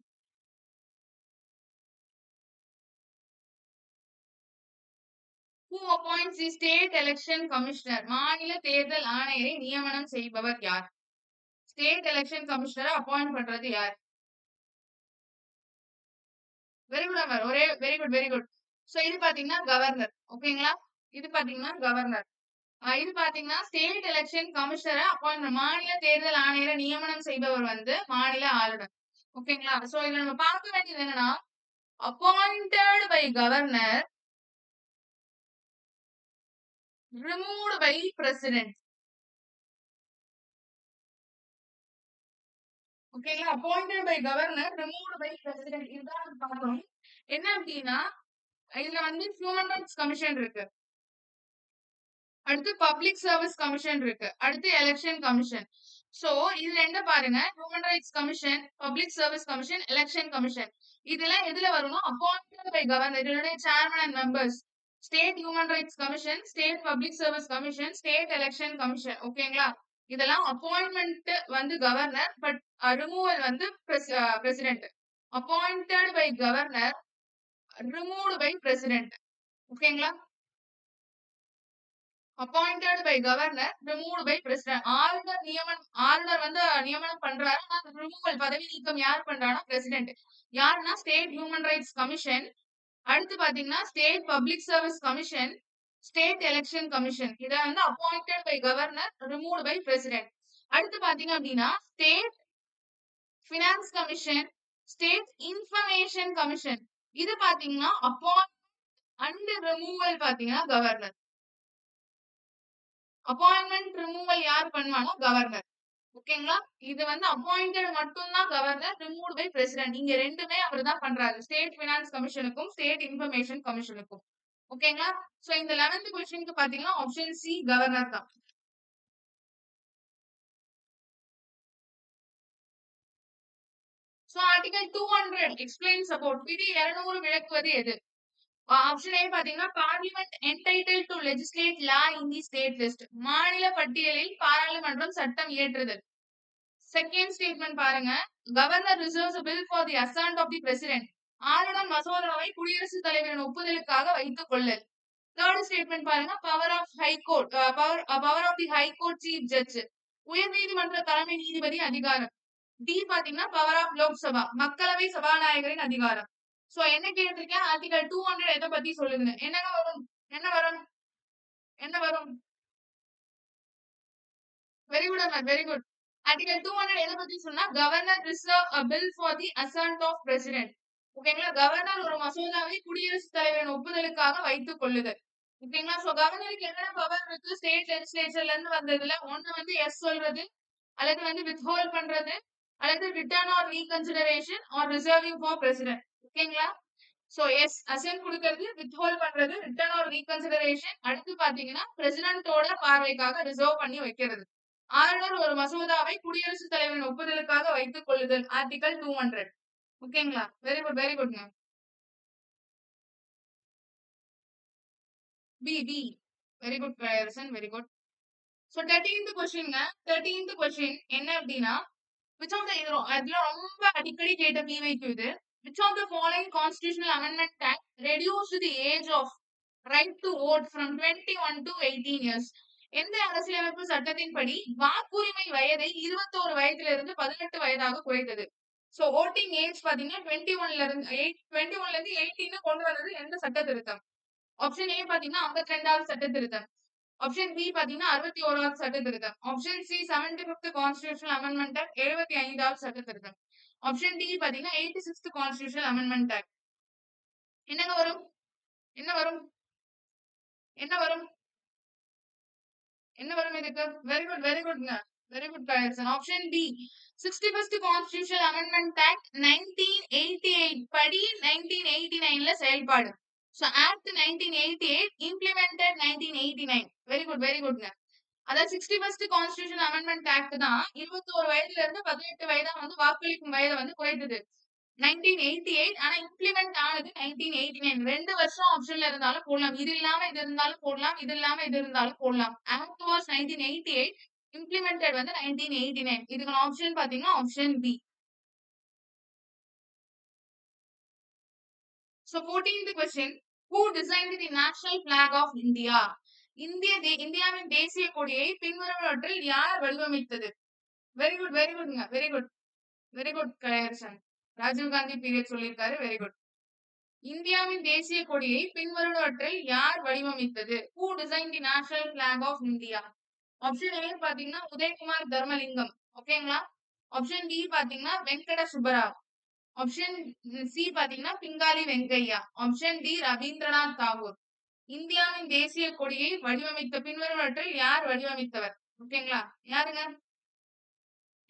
Who appoints the state election commissioner மாநில தேர்தல் ஆணையரை நியமனம் செய்பவர் யார்? ஸ்டேட் எலெக்ஷன் கமிஷனரை அப்பாயிண்ட் பண்றது யார்? வெரி குட் அவர் ஒரே very good very good so இது பாத்தீங்கன்னா கவர்னர் ஓகேங்களா இது பாத்தீங்கன்னா கவர்னர் இது பாத்தீங்கன்னா ஸ்டேட் எலெக்ஷன் கமிஷனரை அப்பாயிண்ட் மாநில தேர்தல் ஆணையரை நியமனம் செய்பவர் வந்து மாநில ஆளுநர். ஓகேங்களா சோ இதுல நம்ம பார்க்க வேண்டியது என்னன்னா appointed by governor removed by president. ஓகேங்களா appointed by governor removed by president இதுதான் நம்ம பார்க்கணும். என்ன அப்படின்னா இதுல வந்து ஹியூமன் ரைட்ஸ் கமிஷன் இருக்கு. அடுத்து பப்ளிக் சர்வீஸ் கமிஷன் இருக்கு. அடுத்து எலெக்ஷன் கமிஷன் சோ இதுல என்ன பாருங்க? Human rights commission public service commission election commission இதெல்லாம் எதுல வரும்னா அப்பாயிண்டட் பை கவர்னர் இதனுடைய chairman and members state human rights commission state public service commission state election commission ஓகேங்களா இதெல்லாம் அப்பாயின்மெண்ட் வந்து கவர்னர் பட் ரிமூவல் வந்து president appointed by governor removed by president ஓகேங்களா appointed by governor removed by president ஆளுநர் நியமனம் ஆளுநர் வந்து நியமனம் பண்றாரு ஆனா ரிமூவல் பதவி நீக்கம் யார் பண்றாங்கன்னா பிரசிடென்ட் யாருன்னா ஸ்டேட் ஹியூமன் ரைட்ஸ் கமிஷன் அடுத்து பாத்தீங்கன்னா state public service commission state election commission இதை வந்து appointed by governor remove by president அடுத்து பாத்தீங்க அப்படின்னா state finance commission state information commission இது பாத்தீங்கன்னா அப்பாயிண்ட் அண்ட் ரிமூவல் பாத்தீங்கன்னா கவர்னர் அப்பாயின்மெண்ட் ரிமூவல் யார் பண்ணுவானா கவர்னர் ஓகேங்களா இது வந்து அப்பாயிண்டட் மட்டும்தான் கவர்னர் ரிமூவ் பை பிரசிடென்ட் இங்க ரெண்டுமே அவர் தான் பண்றாரு ஸ்டேட் பினான்ஸ் கமிஷனுக்கும் ஸ்டேட் இன்ஃபர்மேஷன் கமிஷனுக்கும் ஓகேங்களா சோ இந்த லெவன்த் கொஸ்டினுக்கு பாத்தீங்கன்னா ஆப்ஷன் சி கவர்னர் தான். So article two hundred explains about விதி இருநூறு விளக்குவது எது? ஆப்ஷன் ஏ பாத்தீங்கன்னா parliament entitle to legislate law in the state list மாநில பட்டியலில் பாராளுமன்றம் சட்டம் இயற்றுதல். செகண்ட் ஸ்டேட்மெண்ட் பாருங்க. Governor reserves bill for the assent of the president ஆளுநர் மசோதாவை குடியரசுத் தலைவரின் ஒப்புதலுக்காக வைத்துக் கொள்ளல். தேர்ட் ஸ்டேட்மெண்ட் பாருங்க. Power of high court power power of the high court chief judge உயர் நீதிமன்ற தலைமை நீதிபதி அதிகாரம். டி பாத்தீங்கன்னா பவர் ஆஃப் லோக்சபா மக்களவை சபாநாயகரின் அதிகாரம். சோ என்ன கேட்டிருக்கேன்? ஆர்டிகல் டூ ஹண்ட்ரட் எதை பத்தி சொல்லுங்க? என்னங்க வரும்? என்ன வரும்? என்ன வரும்? வெரி குட் அம்மா very good article two hundred எதை பத்தி சொன்னா governor reserve a bill for the assent of president ஓகேங்களா கவர்னர் ஒரு மசோதாவை குடியரசுத் தலைவரின் ஒப்புதலுக்காக வைத்துக் கொள்ளுதல். ஓகேங்களா சோ கவர்னருக்கு என்னென்ன பவர் இருக்கு? ஸ்டேட் லெஜிஸ்லேச்சர்ல இருந்து வந்ததுல ஒண்ணு வந்து எஸ் சொல்றது அல்லது வந்து வித்ஹோல்ட் பண்றது அல்லது return or reconsideration or reserving for president ஓகேங்களா? சோ எஸ் அசென்ட் கொடுக்கறது வித்ஹோல் பண்றது ரிட்டர்ன் ஆர் ரீகன்சிடரேஷன் அடுத்து பாத்தீங்கன்னா பிரசிடண்டோட பார்வைக்காக ரிசர்வ் பண்ணி வைக்கிறது. ஆளுநர் ஒரு மசோதாவை குடியரசுத் தலைவரின் ஒப்புதலுக்காக வைத்துக் கொள்ளுதல் ஆர்டிகல் டூ ஹண்ட்ரட் ஓகேங்களா? வெரி குட் வெரி குட்ங்க பி பி வெரி குட் கயர்சன் வெரி குட் ஸோ தேர்ட்டீன்த் கொஸ்டின்ங்க தேர்ட்டீன்த் கொஸ்டின் என்ன அப்படின்னா விச் ஆஃப் த இது ரொம்ப அடிக்கடி கேட்ட பிவைக்கு இது Which of the following constitutional amendment act reduced the age of right to vote from twenty one to years? Years எந்த அரசியலமைப்பு சட்டத்தின்படி வாக்குரிமை வயதை இருபத்தோரு வயதுல இருந்து பதினெட்டு வயதாக குறைத்தது? சோ ஓட்டிங் ஏஜ் பாத்தீங்கன்னா டுவெண்ட்டி ஒன்ல இருந்து எயிட் டுவெண்ட்டி ஒன்ல இருந்து எயிட்டீன் கொண்டு வந்தது எந்த சட்ட திருத்தம் ஆப்ஷன் ஏ பாத்தீங்கன்னா ஐம்பத்தி ரெண்டாவது சட்ட திருத்தம் ஆப்ஷன் பி பாத்தீங்கன்னா அறுபத்தி ஓராவது சட்ட திருத்தம் option C seventy fifth constitutional amendment act எழுபத்தி ஐந்தாவது சட்ட திருத்தம் ஆப்ஷன் டி பாத்தீங்கன்னா eighty sixth constitutional amendment act என்னங்க வரும்? என்ன வரும்? என்ன வரும்? என்ன வரும் இதுக்கு? Very good very குட்ங்க very good correction option B sixty first constitution amendment act nineteen eighty eight படி நைன்டீன் எயிட்டி நைன்ல செயல்பாடு. So act nineteen eighty eight implemented nineteen eighty nine very good very குட்ங்க அதாவது sixty first constitution amendment act தான் இருபத்தி ஒரு வயதுல இருந்து பதினெட்டு வயதா வந்து வாக்களிக்கும் வயதை வந்து குறைத்தது நைன்டீன் எயிட்டி எயிட் ஆனா இம்ப்ளிமெண்ட் ஆனது நைன்டீன் எயிட்டி நைன் ரெண்டு வருஷம் ஆப்ஷன்ல இருந்தாலும் போடலாம். இது இல்லாம இது இருந்தாலும் போடலாம். இது இல்லாம இது இருந்தாலும் போடலாம். Act was nineteen eighty eight implemented வந்து நைன்டீன் எயிட்டி நைன் இதுக்கான ஆப்ஷன் பாத்தீங்கன்னா option B So 14th question. Who designed the national flag of India? இந்திய இந்தியாவின் தேசிய கொடியை பின்வருவற்றில் யார் வடிவமைத்தது? Very good very குட்ங்க very good very good Kalaiyarasan. Rajiv Gandhi period சொல்லியிருக்காரு. வெரி குட் இந்தியாவின் தேசிய கொடியை பின்வருவற்றில் யார் வடிவமைத்தது? Who design the national flag of India option A பாத்தீங்கன்னா உதயகுமார் தர்மலிங்கம். ஓகேங்களா ஆப்ஷன் பி பாத்தீங்கன்னா வெங்கட சுப்பராவ். ஆப்ஷன் சி பாத்தீங்கன்னா Pingali Venkaiah. Option D Rabindranath Tagore. இந்தியாவின் தேசிய கொடியை வடிவமைத்த பின்வருவற்றில் யார் வடிவமைத்தவர்? ஓகேங்களா? யாருங்க?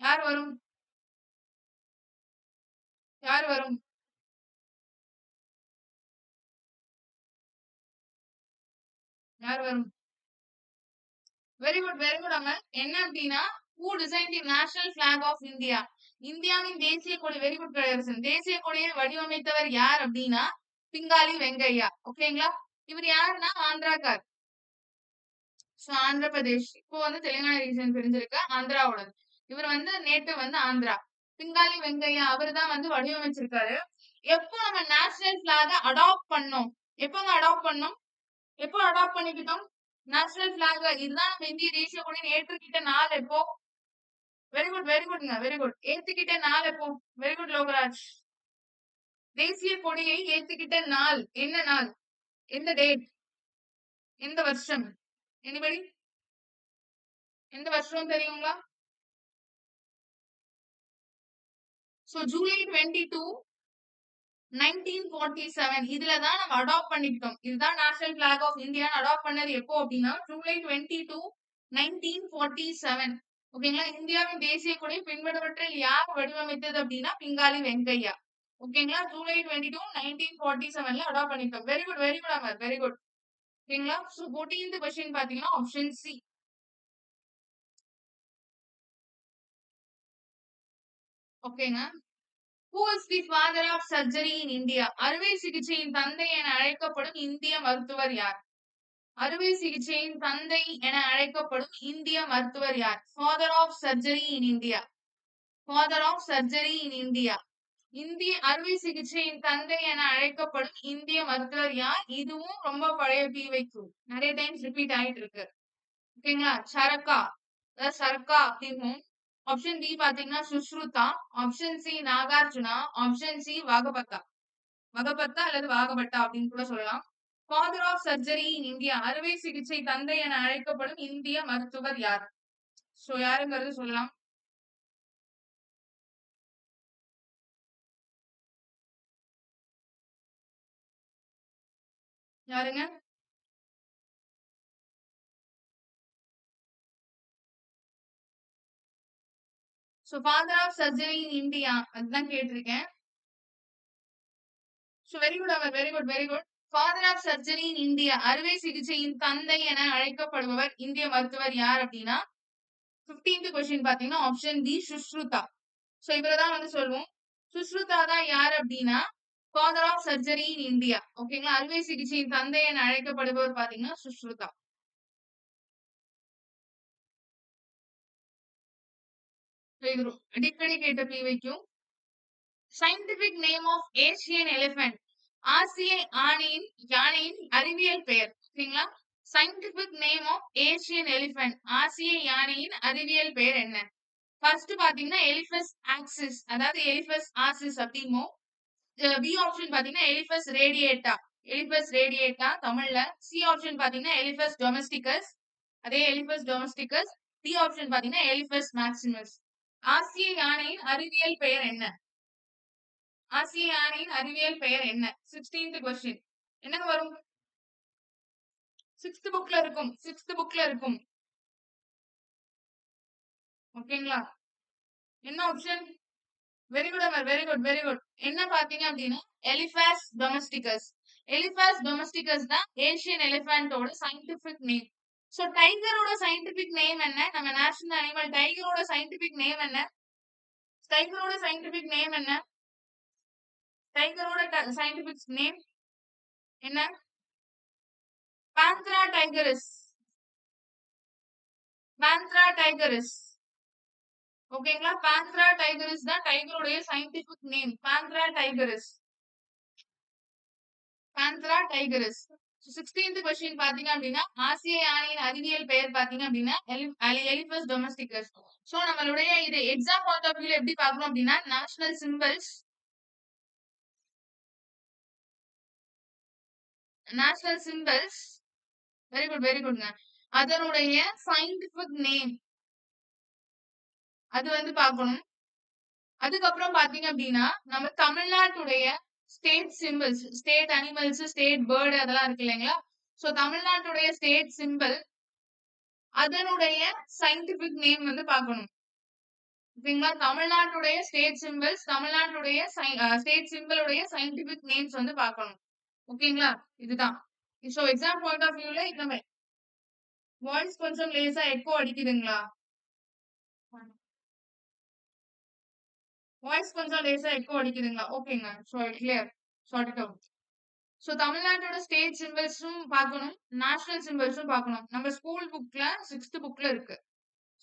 யார் வரும்? யார் வரும்? யார் வரும்? வெரி குட் வெரி குட் அங்க என்ன அப்படின்னா who design the national flag of India இந்தியாவின் தேசிய கொடி வெரி குட் கலையரசன். தேசிய கொடியை வடிவமைத்தவர் யார் அப்படின்னா பிங்காலி வெங்கையா. ஓகேங்களா இவர் யாருன்னா? ஆந்திராக்கார். சோ ஆந்திர பிரதேஷ் இப்போ வந்து தெலுங்கானா ரீஜன் பிரிஞ்சிருக்கு. ஆந்திராவோட இவர் வந்து நேட்டு வந்து ஆந்திரா. பிங்காலி வெங்கையா அவர் தான் வந்து வடிவமைச்சிருக்காரு. எப்போ நம்ம நேஷனல் பிளாக அடாப்ட் பண்ணோம்? எப்போங்க அடாப்ட் பண்ணோம்? எப்போ அடாப்ட் பண்ணிக்கிட்டோம்? நேஷனல் பிளாக இதுதான் நம்ம இந்திய தேசிய கொடின்னு ஏற்றுக்கிட்ட நாள் எப்போ? Very good very குட்ங்க very good ஏத்துக்கிட்ட நாள் எப்போ? Very good Lokaraj. தேசிய கொடியை ஏத்துக்கிட்ட நாள். என்ன நாள்? எந்த டேட் எந்த வருஷம்? எனிபடி எந்த வருஷம் தெரியுங்களா? So July twenty two nineteen forty seven இதுல தான் நம்ம அடாப்ட் பண்ணிக்கிட்டோம். இதுதான் national flag of India adopt பண்ணது எப்போ அப்படின்னா July twenty two nineteen forty seven ஓகேங்களா? இந்தியாவின் தேசிய கொடியை பின்பற்றவற்றில் யார் வடிவமைத்தது அப்படின்னா பிங்காலி வெங்கையா. ஓகேங்களா? July twenty two nineteen forty செவன்ல அடாப்ட் பண்ணிருக்கோம் very good very good Amar very good ஓகேங்களா? ஸோ ஃபோர்டீன்த் கொஸ்டின் பாத்தீங்கன்னா ஆப்ஷன் சி ஓகேங்க. Who is the father of surgery in India அறுவை சிகிச்சையின் தந்தை என அழைக்கப்படும் இந்திய மருத்துவர் யார்? அறுவை சிகிச்சையின் தந்தை என அழைக்கப்படும் இந்திய மருத்துவர் யார்? Father of surgery in India father of surgery in India இந்திய அறுவை சிகிச்சையின் தந்தை என அழைக்கப்படும் இந்திய மருத்துவர் யார்? இதுவும் ரொம்ப பழைய பிவைக்கு நிறைய டைம்ஸ் ரிப்பீட் ஆயிட்டு இருக்கு. ஓகேங்களா சரக்கா. சரக்கா அப்படின்னு ஆப்ஷன் டி பாத்தீங்கன்னா Sushruta option C Nagarjuna. Option C Vagbhata. Vagbhata அல்லது வாகபட்டா அப்படின்னு கூட சொல்லலாம். Father of surgery in India அறுவை சிகிச்சை தந்தை என அழைக்கப்படும் இந்திய மருத்துவர் யார்? சோ யாருங்கிறது சொல்லலாம். யாருங்க? So father of surgery in India அதுதான் கேட்டிருக்கேன். So very good our very good very good father of surgery in India அறுவை சிகிச்சையின் தந்தை என அழைக்கப்படுபவர் இந்திய மருத்துவர் யார் அப்படின்னா பிப்டீன்த் கொஸ்டின் பாத்தீங்கன்னா ஆப்ஷன் பி சுஷ்ருதா சோ இவரதான் வந்து சொல்லுவோம் சுஷ்ருதா தான் யார் அப்படின்னா father of surgery in India ஓகேங்களா அறுவை சிகிச்சையின் தந்தை என அழைக்கப்படுபவர் பாத்தீங்கன்னா சுஷ்ருதா அடிக்கடி கேட்ட பிவைக்கும் scientific name of Asian elephant ஆசிய ஆணையின் யானையின் அறிவியல் பெயர். சரிங்களா? Scientific name of Asian elephant ஆசிய யானையின் அறிவியல் பெயர் என்ன? ஃபர்ஸ்ட் பாத்தீங்கன்னா எலிபஸ் ஆக்சிஸ் அதாவது எலிபஸ் ஆசிஸ் அப்படிமோ பி ஆப்ஷன் பாத்தீங்கன்னா எலிபஸ் ரேடியேட்டா எலிபஸ் ரேடியேட்டா தமிழ்ல. சி ஆப்ஷன் பாத்தீங்கன்னா எலிபஸ் டொமஸ்டிகஸ் அதே எலிபஸ் டொமஸ்டிகஸ் டி ஆப்ஷன் பாத்தீங்கன்னா எலிபஸ் மேக்சிமஸ் ஆசிய யானையின் அறிவியல் பெயர் என்ன? ஆசிய அறிவியல் பெயர் என்ன? சிக்ஸ்டீன்த் கொஸ்டின் என்னங்க வரும்? சிக்ஸ்த் புக்ல இருக்கும். சிக்ஸ்த் புக்ல இருக்கும். ஓகேங்களா? என்ன option very good Amar. Very good very good என்ன பாத்தீங்க அப்படின்னா எலிஃபாஸ் டொமஸ்டிகஸ் எலிஃபாஸ் டொமஸ்டிகஸ் தான் ஏசியன் எலிஃபண்டோட சயின்டிபிக் நேம் சோ டைகரோட சயின்டிபிக் நேம் என்ன? நம்ம நேஷனல் அனிமல் டைகரோட சயின்டிபிக் நேம் என்ன? டைகரோட சயின்டிபிக் நேம் என்ன? டைகரோட சயின்டிபிக் நேம் என்ன? பாந்த்ரா டைகரிஸ் பாந்த்ரா டைகரிஸ் ஓகேங்களா பாந்த்ரா டைகரிஸ் தான் டைகருடைய scientific name Panthera tigris Panthera tigris sixteenth question பாத்தீங்க அப்படின்னா ஆசிய யானையின் அறிவியல் பெயர் பாத்தீங்க அப்படின்னா எலிபஸ் டொமஸ்டிகஸ் சோ நம்மளுடைய இது எக்ஸாம் பாயிண்ட் ஆஃப் வியூல எப்படி பார்க்கணும் அப்படின்னா national symbols national symbols very good very குட்ங்க அதனுடைய சயின்டிபிக் நேம் அது வந்து பார்க்கணும். அதுக்கப்புறம் பாத்தீங்க அப்படின்னா நம்ம தமிழ்நாட்டுடைய state symbols state animals state bird அதெல்லாம் இருக்கு இல்லைங்களா? ஸோ தமிழ்நாட்டுடைய ஸ்டேட் சிம்பிள் அதனுடைய சயின்டிபிக் நேம் வந்து பார்க்கணும். ஓகேங்களா தமிழ்நாட்டுடைய ஸ்டேட் சிம்பிள்ஸ் தமிழ்நாட்டுடைய ஸ்டேட் சிம்பிளுடைய சயின்டிபிக் நேம்ஸ் வந்து பார்க்கணும். ஓகேங்களா? இதுதான். ஸோ எக்ஸாம் பாயிண்ட் ஆஃப் வியூல நம்ம வாய்ஸ் கொஞ்சம் லேசா எக்கோ அடிக்குதுங்களா? வாய்ஸ் கொஞ்சம் லேசா எக்கோ அடிக்குதுங்களா? ஓகேங்க. So clear sort it out so தமிழ்நாட்டோட ஸ்டேட் சிம்பிள்ஸும் பார்க்கணும். நேஷனல் சிம்பிள்ஸும் பார்க்கணும். நம்ம ஸ்கூல் புக்ல சிக்ஸ்த் புக்ல இருக்கு.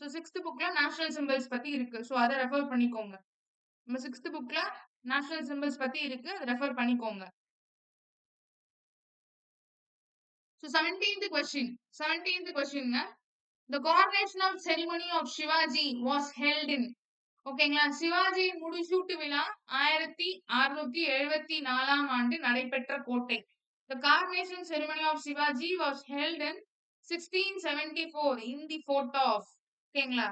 ஸோ சிக்ஸ்த் புக்ல நேஷனல் சிம்பிள்ஸ் பத்தி இருக்கு. ஸோ அதை ரெஃபர் பண்ணிக்கோங்க. நம்ம சிக்ஸ்த் புக்ல நேஷனல் சிம்பிள்ஸ் பத்தி இருக்கு. அதை ரெஃபர் பண்ணிக்கோங்க. So 17th question. 17th question. The coronation of ceremony of Shivaji was held in. ஓகேங்களா சிவாஜி முடிசூட்டு விழா ஆயிரத்தி அறுநூத்தி எழுபத்தி நாலாம் ஆண்டு நடைபெற்ற கோட்டை the coronation ceremony of Shivaji was held in sixteen seventy four in the fort of ஓகேங்களா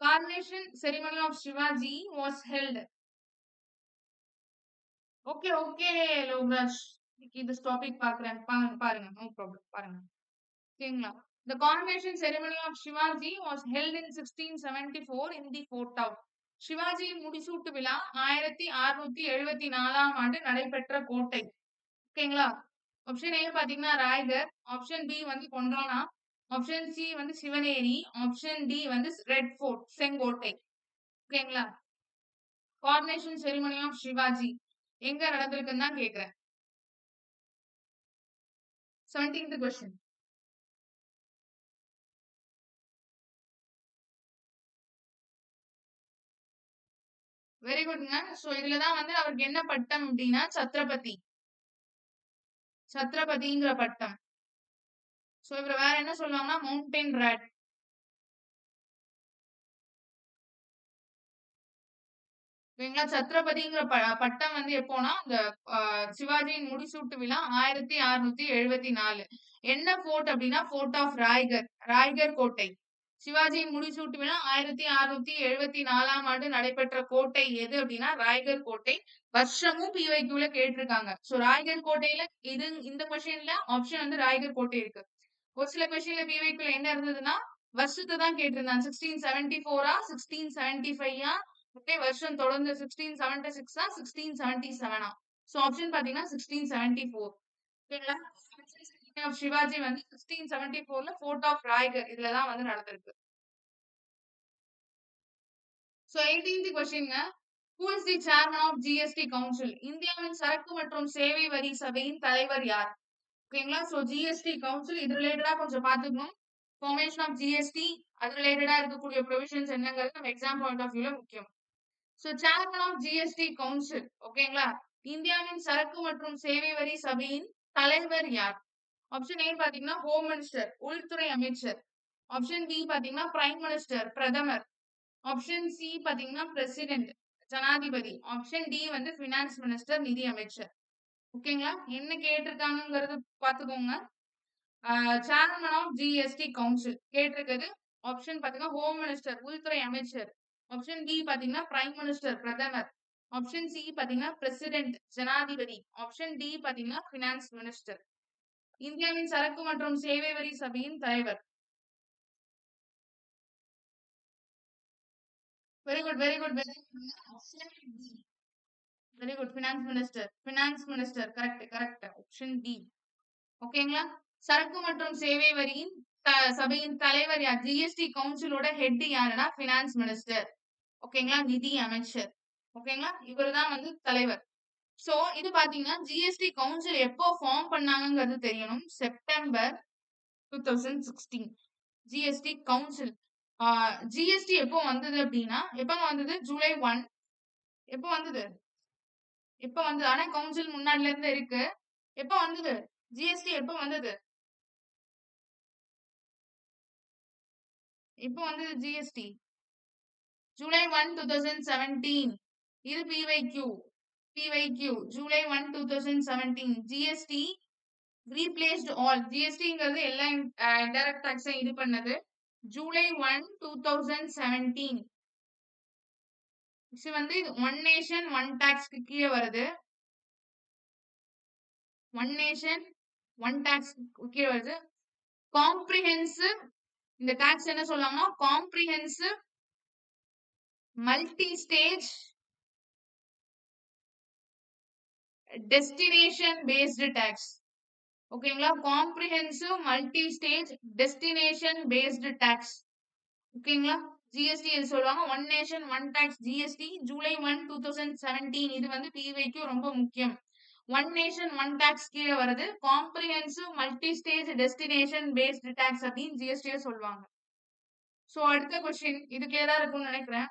coronation ceremony of Shivaji was held okay okay Lokaraj இந்த டாபிக் பாக்குறேன். பாருங்க பாருங்க நோ ப்ராப்ளம் பாருங்க. ஓகேங்களா The coronation ceremony of Shivaji was held in 1674 in the fort of சிவாஜியின் முடிசூட்டு விழா ஆயிரத்தி அறுநூத்தி எழுபத்தி நாலாம் ஆண்டு நடைபெற்ற கோட்டை. ஓகேங்களா? ஆப்ஷன் ஏ பாத்தீங்கன்னா ராய்கர் ஆப்ஷன் பி வந்து கொண்டானா ஆப்ஷன் சி வந்து சிவனேரி ஆப்ஷன் டி வந்து ரெட் ஃபோர்ட் செங்கோட்டை. ஓகேங்களா? கார்னேஷன் செரிமனி ஆஃப் சிவாஜி எங்க நடந்திருக்குன்னு தான் கேக்குறேன். Seventeenth question. வெரி குட்ங்க சோ இதுலதான் வந்து அவருக்கு என்ன பட்டம் அப்படின்னா சத்ரபதி. சத்ரபதிங்கிற பட்டம். சோ இவர வேற என்ன சொல்லுவாங்கன்னா மவுண்டைன் ராட் ஓகேங்களா சத்ரபதிங்கிற ப பட்டம் வந்து எப்போனா இந்த சிவாஜியின் முடிசூட்டு விழா ஆயிரத்தி அறுநூத்தி எழுபத்தி நாலு என்ன ஃபோர்ட் அப்படின்னா ஃபோர்ட் ஆஃப் ராய்கர் ராய்கர் கோட்டை. சிவாஜியின் முடிசூட்டு விழா ஆயிரத்தி அறுநூத்தி எழுபத்தி நாலாம் ஆண்டு நடைபெற்ற கோட்டை எது அப்படின்னா ராய்கர் கோட்டை. வருஷமும் பிவைக்யூல கேட்டிருக்காங்க. சோ ராய்கர் கோட்டையில இது இந்த கொஸ்டின்ல ஆப்ஷன் வந்து ராய்கர் கோட்டை இருக்கு. ஒரு சில கொஸ்டின்ல பிவைக்யூல என்ன இருந்ததுன்னா வருஷத்தை தான் கேட்டிருந்தாங்க. சிக்ஸ்டீன் செவன்டி ஃபோரா சிக்ஸ்டீன் செவன்டி ஃபைவா ஓகே வருஷம் தொடர்ந்து சிக்ஸ்டீன் செவன்டி சிக்ஸா சிக்ஸ்டீன் செவன்டி செவனா ஸோ ஆப்ஷன் பாத்தீங்கன்னா சிக்ஸ்டீன் செவன்டி ஃபோர் ஓகேங்களா சிவாஜி வந்து சிக்ஸ்டீன் செவன்டி ஃபோர்ல ஃபோர்ட் ஆஃப் ராய்கர் இதுலதான் வந்து நடந்திருக்கு. So eighteenth கொஸ்டின்ங்க who is the chairman of GST council இந்தியாவின் சரக்கு மற்றும் சேவை வரி சபையின் தலைவர் யார்? ஓகேங்களா? ஸோ ஜிஎஸ்டி கவுன்சில் இது ரிலேட்டடா கொஞ்சம் பார்த்துக்கணும். ஃபார்மேஷன் ஆஃப் ஜிஎஸ்டி அது ரிலேட்டடா இருக்கக்கூடிய ப்ரொவிஷன்ஸ் என்னங்கிறது நம்ம எக்ஸாம் பாயிண்ட் ஆஃப் வியூல முக்கியம். So chairman of GST council ஓகேங்களா இந்தியாவின் சரக்கு மற்றும் சேவை வரி சபையின் தலைவர் யார்? ஆப்ஷன் ஏ பாத்தீங்கன்னா ஹோம் மினிஸ்டர் உள்துறை அமைச்சர். ஆப்ஷன் பி பாத்தீங்கன்னா பிரைம் மினிஸ்டர் பிரதமர். ஆப்ஷன் சி பாத்தீங்கன்னா பிரசிடென்ட் ஜனாதிபதி. ஆப்ஷன் டி வந்து பினான்ஸ் மினிஸ்டர் நிதி அமைச்சர். ஓகேங்களா என்ன கேட்டிருக்காங்கங்கிறது பாத்துக்கோங்க சேர்மன் ஆஃப் ஜிஎஸ்டி கவுன்சில் கேட்டிருக்கிறது. ஆப்ஷன் பாத்தீங்கன்னா ஹோம் மினிஸ்டர் உள்துறை அமைச்சர். ஆப்ஷன் பி பாத்தீங்கன்னா பிரைம் மினிஸ்டர் பிரதமர். ஆப்ஷன் சி பாத்தீங்கன்னா பிரசிடென்ட் ஜனாதிபதி. ஆப்ஷன் டி பாத்தீங்கன்னா பினான்ஸ் மினிஸ்டர் இந்தியாவின் சரக்கு மற்றும் சேவை வரி சபையின் தலைவர். Very good very good very very good finance minister finance minister correct correct option D ஓகேங்களா சரக்கு மற்றும் சேவை வரியின் த- சபையின் தலைவர் யார்? ஜிஎஸ்டி கவுன்சிலோட ஹெட் யாருன்னா பினான்ஸ் மினிஸ்டர் ஓகேங்களா? நிதி அமைச்சர். ஓகேங்களா? இவர் தான் வந்து தலைவர். சோ இது பாத்தீங்கன்னா ஜிஎஸ்டி கவுன்சில் எப்போ ஃபார்ம் பண்ணாங்கங்கிறது தெரியணும். September two thousand sixteen GST council GST எப்போ வந்தது அப்படின்னா எப்போ வந்தது? ஜூலை ஒன் எப்போ வந்தது? எப்போ வந்தது? ஆனா கவுன்சில் முன்னாடில இருந்து இருக்கு. எப்போ வந்தது? ஜிஎஸ்டி எப்போ வந்தது? இப்போ வந்தது GST July one two thousand seventeen இது PYQ PYQ July one two thousand seventeen GST replaced all ஜிஎஸ்டிங்கிறது எல்லா இன்டைரக்ட் டாக்ஸை இது பண்ணது. July one two thousand seventeen இது வந்து இது ஒன் நேஷன் ஒன் டாக்ஸ்க்கு கீழே வருது. ஒன் நேஷன் ஒன் டாக்ஸ் கீழே வருது. காம்ப்ரிஹென்சிவ் இந்த டாக்ஸ் என்ன சொல்லுவாங்கன்னா comprehensive multi stage destination based tax. ஓகேங்களா? Comprehensive multi stage destination based tax. ஓகேங்களா? ஜிஎஸ்டி இது சொல்லுவாங்க. One nation one tax GST July one two thousand seventeen. இது வந்து பிவைக்கு ரொம்ப முக்கியம். ஒன் நேஷன் ஒன் டேக்ஸ் கீழே வருது. Comprehensive multi stage destination based tax அப்படின்னு ஜிஎஸ்டியை சொல்லுவாங்க. ஸோ அடுத்த கொஸ்டின் இது கிளியரா இருக்கும்னு நினைக்கிறேன்.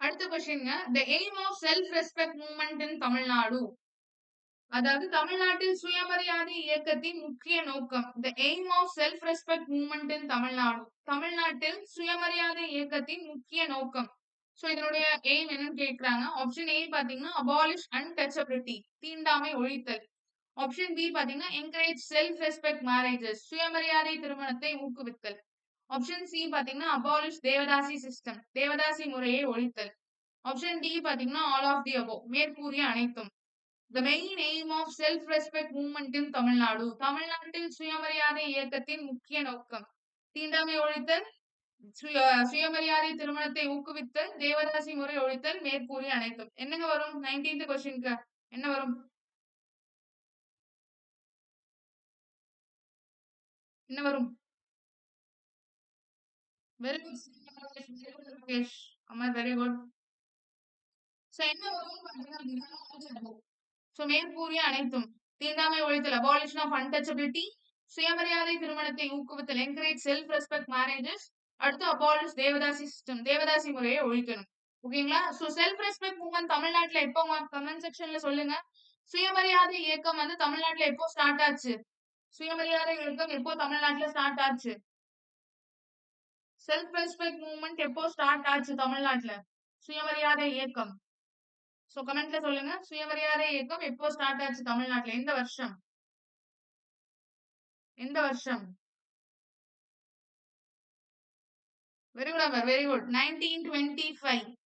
அடுத்த கொஸ்டின்ங்க the aim of self respect movement in Tamil Nadu அதாவது தமிழ்நாட்டில் சுயமரியாதை இயக்கத்தின் முக்கிய நோக்கம் the aim of self respect movement in Tamil Nadu தமிழ்நாட்டில் சுயமரியாதை இயக்கத்தின் முக்கிய நோக்கம். சோ இதனுடைய எய்ம் என்னன்னு கேக்குறாங்க. ஆப்ஷன் ஏ பாத்தீங்கன்னா அபாலிஷ் அன்டச்சபிலிட்டி தீண்டாமை ஒழித்தல். ஆப்ஷன் பி பாத்தீங்கன்னா என்கரேஜ் செல்ஃப் ரெஸ்பெக்ட் மேரேஜஸ் சுயமரியாதை திருமணத்தை ஊக்குவித்தல். ஆப்ஷன் சி பாத்தீங்கன்னா அபாலிஷ் தேவதாசி சிஸ்டம் தேவதாசி முறையை ஒழித்தல். ஆப்ஷன் டி பாத்தீங்கன்னா ஆல் ஆஃப் தி அபோ மேற்கூறிய அனைத்தும். The main aim of self respect movement in Tamil Nadu தமிழ்நாட்டில் சுயமரியாதை இயக்கத்தின் முக்கிய நோக்கம். தீண்டாமை ஒழித்தல் சுய சுயமரியாதை திருமணத்தை ஊக்குவித்தல் தேவதாசி முறை ஒழித்தல் மேற்கூறிய அனைத்தும். என்னங்க வரும்? நைன்டீன்த் கொஸ்டின்க்கு என்ன வரும்? என்ன வரும்? வெரி குட் அம்மா வெரி குட் ஸோ என்ன வரும் பார்த்தீங்கன்னா ஸோ மேற்கூறிய அனைத்தும் தீண்டாமை ஒழித்தல் அபாலிஷன் ஆஃப் அன்டச்சபிலிட்டி சுயமரியாதை திருமணத்தை ஊக்குவித்தல் என்கரேஜ் செல்ஃப் ரெஸ்பெக்ட் மேரேஜஸ் அடுத்து அபாலிஷ் தேவதாசி சிஸ்டம் தேவதாசி முறையை ஒழிக்கணும். ஓகேங்களா? ஸோ செல்ஃப் ரெஸ்பெக்ட் மூவ்மெண்ட் தமிழ்நாட்டுல எப்போ கமெண்ட் செக்ஷன்ல சொல்லுங்க. சுயமரியாதை இயக்கம் வந்து தமிழ்நாட்டுல எப்போ ஸ்டார்ட் ஆச்சு? சுயமரியாதை இயக்கம் எப்போ தமிழ்நாட்டுல ஸ்டார்ட் ஆச்சு? செல்ஃப் ரெஸ்பெக்ட் மூவ்மெண்ட் எப்போ ஸ்டார்ட் ஆச்சு தமிழ்நாட்டுல? சுயமரியாதை இயக்கம். சோ கமெண்ட்ல சொல்லுங்க. சுயமரியாதை இயக்கம் எப்போ ஸ்டார்ட் ஆச்சு தமிழ்நாட்டுல? எந்த வருஷம்? எந்த வருஷம்? வெரி குட் அவர் very good nineteen twenty five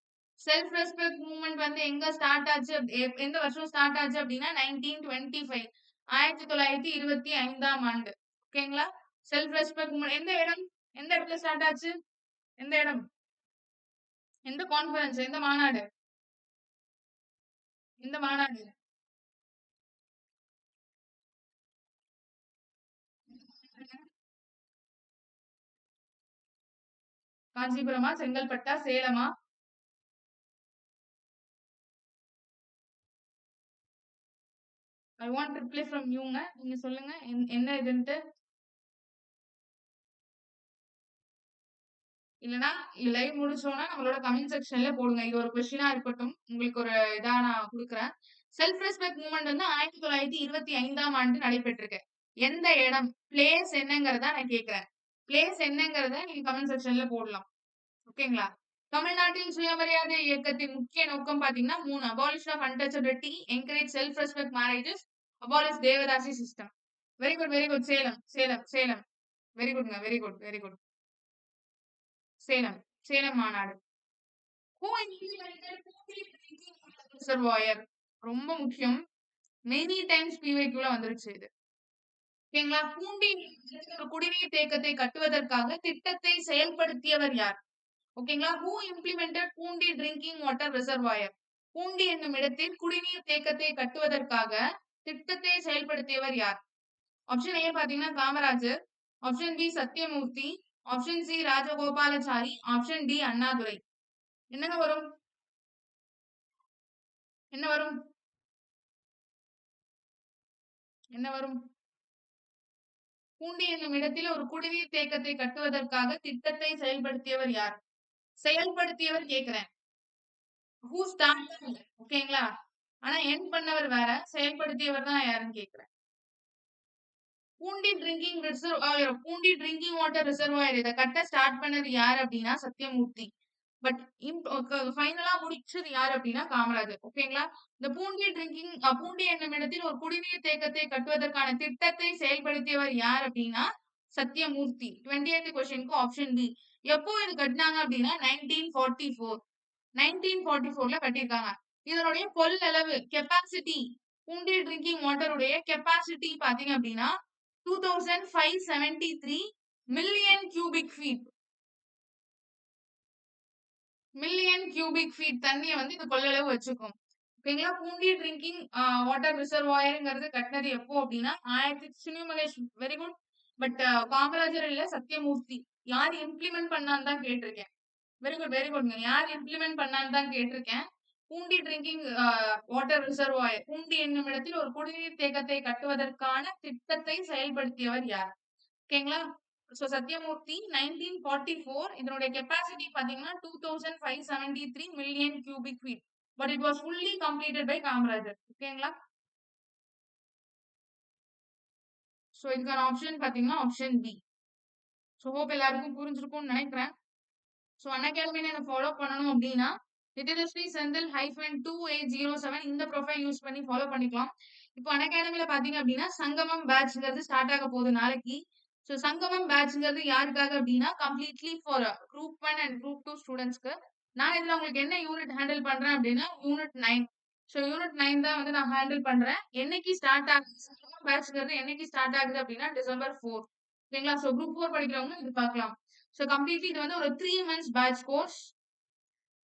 self respect movement வந்து எங்க ஸ்டார்ட் ஆச்சு? எ- எந்த வருஷம் ஸ்டார்ட் ஆச்சு அப்படின்னா நைன்டீன் டுவெண்ட்டி ஃபைவ் ஆயிரத்தி தொள்ளாயிரத்தி இருபத்தி ஐந்தாம் ஆண்டு. ஓகேங்களா செல்ஃப் ரெஸ்பெக்ட் மூவ்மெண்ட் எந்த இடம்? எந்த இடத்துல ஸ்டார்ட் ஆச்சு? எந்த இடம்? எந்த கான்ஃபரன்ஸ் எந்த மாநாடு? எந்த மாநாடு? காஞ்சிபுரமா? செங்கல்பட்டா? சேலமா? ஐ வாண்ட் ரிப்ளை ஃப்ரம் யூங்க நீங்க சொல்லுங்க. என்- என்ன இதுன்ட்டு? இல்லைன்னா லைவ் முடிச்சோன்னா நம்மளோட கமெண்ட் செக்ஷன்ல போடுங்க. இது ஒரு கொஸ்டினா இருக்கட்டும். உங்களுக்கு ஒரு இதா நான் கொடுக்குறேன். செல்ஃப் ரெஸ்பெக்ட் மூவ்மெண்ட் வந்து ஆயிரத்தி தொள்ளாயிரத்தி இருபத்தி ஐந்தாம் ஆண்டு நடைபெற்றிருக்கு. எந்த இடம் பிளேஸ் என்னங்கிறத நான் கேட்கறேன் பிளேஸ் என்னங்கிறத நீங்க கமெண்ட் செக்ஷன்ல போடலாம். ஓகேங்களா தமிழ்நாட்டின் சுயமரியாதை இயக்கத்தின் முக்கிய நோக்கம் பாத்தீங்கன்னா மூணு abolish of untouchability encourage self respect marriages abolish devadasi system very good very good Salem Salem Salem. Very குட்ங்க very good very good Salem Salem மாநாடு. ரொம்ப முக்கியம். மெனி டைம்ஸ் பிவைக்குள்ள வந்துருச்சு இது. ஓகேங்களா பூண்டி ஒரு குடிநீர் தேக்கத்தை கட்டுவதற்காக திட்டத்தை செயல்படுத்தியவர் யார்? ஓகேங்களா who implemented Poondi drinking water reservoir Poondi என்னும் இடத்தில் குடிநீர் தேக்கத்தை கட்டுவதற்காக திட்டத்தை செயல்படுத்தியவர் யார்? ஆப்ஷன் ஏ பாத்தீங்கன்னா Kamarajar. Option B Sathyamurthy. Option C Rajagopalachari option D Annadurai என்னங்க வரும்? என்ன வரும்? என்ன வரும்? பூண்டி என்னும் இடத்தில் ஒரு குடிநீர் தேக்கத்தை கட்டுவதற்காக திட்டத்தை செயல்படுத்தியவர் யார்? செயல்படுத்தியவர் கேக்குறேன். ஹூ ஸ்டார்ட் ஓகேங்களா? ஆனா என் பண்ணவர் வேற செயல்படுத்தியவர் தான் யாருன்னு கேக்குறேன். Poondi drinking reserve Poondi drinking water reservoir இதை. கட்ட ஸ்டார்ட் பண்ணது யார் அப்படின்னா சத்யமூர்த்தி. பட் ஃபைனலா முடிச்சது யார் அப்படின்னா காமராஜர். ஓகேங்களா இந்த பூண்டி ட்ரிங்கிங் பூண்டி என்னும் இடத்தில் ஒரு குடிநீர் தேக்கத்தை கட்டுவதற்கான திட்டத்தை செயல்படுத்தியவர் யார் அப்படின்னா சத்யமூர்த்தி. டுவெண்ட்டி எய்த் கொஸ்டினுக்கு ஆப்ஷன் பி எப்போ இது கட்டினாங்க அப்படின்னா nineteen forty four nineteen forty ஃபோர்ல கட்டியிருக்காங்க. இதனுடைய கொள்ளளவு கெப்பாசிட்டி பூண்டி ட்ரிங்கிங் வாட்டருடைய கெப்பாசிட்டி பாத்தீங்க அப்படின்னா two thousand five seventy three million cubic feet million cubic feet தண்ணியை வந்து இந்த கொள்ளளவு வச்சுக்கும். ஓகேங்களா? பூண்டி ட்ரிங்கிங் வாட்டர் ரிசர்வாயருங்கிறது கட்டினது எப்போ அப்படின்னா ஆயிரத்தி Suni Mahesh very good but Kamarajar இல்ல சத்யமூர்த்தி யார் இம்ப்ளிமெண்ட் பண்ணான்னு தான் கேட்டிருக்கேன். வெரி குட் வெரி குட்ங்க யார் இம்ப்ளிமெண்ட் பண்ணான்னு தான் கேட்டிருக்கேன். Poondi drinking water reservoir Poondi என்னும் இடத்தில் ஒரு குடிநீர் தேக்கத்தை கட்டுவதற்கான திட்டத்தை செயல்படுத்தியவர் யார்? ஓகேங்களா so Sathyamurthy nineteen forty four இதனுடைய கெப்பாசிட்டி பார்த்தீங்கன்னா two thousand five seventy three million cubic feet but it was fully completed by Kamarajar. ஓகேங்களா ஸோ இதுக்கான ஆப்ஷன் பார்த்தீங்கன்னா ஆப்ஷன் பி ஸோ ஹோப் எல்லாருக்கும் புரிஞ்சிருக்கும்னு நினைக்கிறேன். ஸோ அன்அகாடமியில் என்ன ஃபாலோ பண்ணணும் அப்படின்னா Nithilasri Senthil hyphen two eight zero seven இந்த ப்ரொஃபைல் யூஸ் பண்ணி ஃபாலோ பண்ணிக்கலாம். இப்போ அனகாடமில பாத்தீங்க அப்படின்னா சங்கமம் பேட்ச்ங்கிறது ஸ்டார்ட் ஆக போகுது நாளைக்கு. ஸோ சங்கமம் பேட்ச்ங்கிறது யாருக்காக அப்படின்னா completely for group one and group two ஸ்டூடெண்ட்ஸ்க்கு நான் இதில் உங்களுக்கு என்ன யூனிட் ஹேண்டில் பண்றேன் அப்படின்னா unit nine so unit nine தான் வந்து நான் ஹேண்டில் பண்றேன். என்னைக்கு ஸ்டார்ட் ஆகுது சங்கமம் பேட்ச்ங்கிறது என்னைக்கு ஸ்டார்ட் ஆகுது அப்படின்னா டிசம்பர் ஃபோர் ஓகேங்களா? ஸோ குரூப் ஃபோர் படிக்கிறவங்க இது பார்க்கலாம். ஸோ கம்ப்ளீட்லி இது வந்து ஒரு three months batch course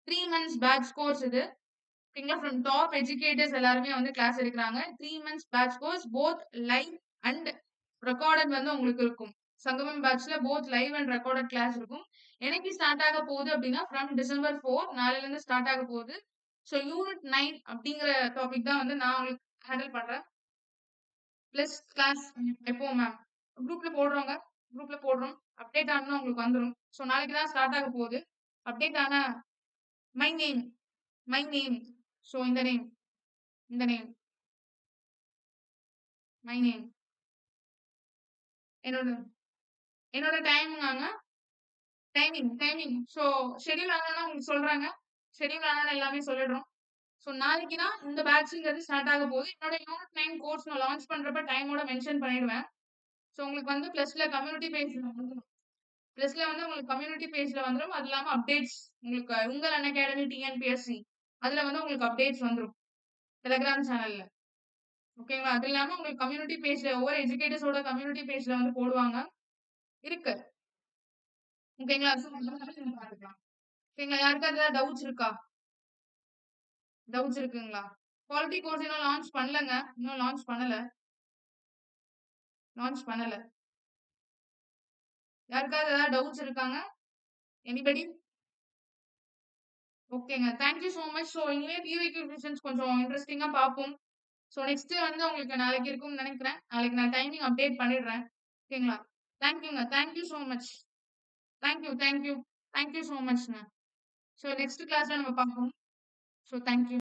three months batch course இது. ஓகேங்களா ஃப்ரம் டாப் எஜுகேட்டர்ஸ் எல்லாருமே வந்து கிளாஸ் எடுக்கிறாங்க. Three months batch course both live and recorded வந்து உங்களுக்கு இருக்கும். Sangamam பேட்ச்ல both live and recorded class இருக்கும். எனக்கு ஸ்டார்ட் ஆக போகுது அப்படின்னா ஃப்ரம் டிசம்பர் ஃபோர் நாளைல இருந்து ஸ்டார்ட் ஆக போகுது. ஸோ யூனிட் நைன் அப்படிங்கிற டாபிக் தான் வந்து நான் உங்களுக்கு ஹேண்டில் பண்றேன். பிளஸ் கிளாஸ் எப்போ மேம் குரூப்ல போடுறோங்க. குரூப்ல போடுறோம். அப்டேட் ஆனா உங்களுக்கு வந்துடும் ஸோ நாளைக்கு தான் ஸ்டார்ட் ஆக போகுது. அப்டேட் ஆனா my name my name so இந்த நேம் இந்த நேம் மை நேம் என்னோட என்னோட டைமுங்க டைமிங் டைமிங் ஸோ ஷெடியூல் ஆனால் உங்களுக்கு சொல்றாங்க. ஷெடியூல் ஆனால் எல்லாமே சொல்லிடுறோம். ஸோ நாளைக்கு தான் இந்த பேட்ச்ங்கிறது ஸ்டார்ட் ஆக போகுது. என்னோட யூனிட் நைன் கோர்ஸ் நான் லான்ச் பண்றப்ப டைமோட மென்ஷன் பண்ணிடுவேன். ஸோ உங்களுக்கு வந்து பிளஸ்ல கம்யூனிட்டி பேஜில் வந்துடும் பிளஸ்ல வந்து உங்களுக்கு கம்யூனிட்டி பேஜ்ல வந்துடும் அது இல்லாமல் அப்டேட்ஸ் உங்களுக்கு உங்கள் அன் அகாடமி டிஎன்பிஎஸ்சி அதுல வந்து உங்களுக்கு அப்டேட்ஸ் வந்துடும் டெலகிராம் சேனல்ல. ஓகேங்களா? அது இல்லாம உங்களுக்கு கம்யூனிட்டி பேஜ்ல ஒவ்வொரு எஜுகேட்டர்ஸோட கம்யூனிட்டி பேஜ்ல வந்து போடுவாங்க. இருக்கு. ஓகேங்களா? ஓகேங்களா? யாருக்காவது ஏதாவது டவுட்ஸ் இருக்கா? டவுட்ஸ் இருக்குங்களா? குவாலிட்டி கோர்ஸ் இன்னும் லான்ச் பண்ணலங்க. இன்னும் லான்ச் பண்ணல. லான்ச் பண்ணல. யாருக்காவது ஏதாவது டவுட்ஸ் இருக்காங்க? எனிபடி? ஓகேங்க. Thank you much. ஸோ இனிமே பிவிக்யூ டியூஷன்ஸ் கொஞ்சம் இன்ட்ரெஸ்டிங்காக பார்ப்போம். ஸோ நெக்ஸ்ட் வந்து உங்களுக்கு நாளைக்கு இருக்கும்னு நினைக்கிறேன். நாளைக்கு நான் டைமிங் அப்டேட் பண்ணிடுறேன். ஓகேங்களா? தேங்க் யூங்க. Thank you much. Thank you, thank you. Thank you மச்ங்க. So next கிளாஸில் நம்ம பார்ப்போம். So thank you.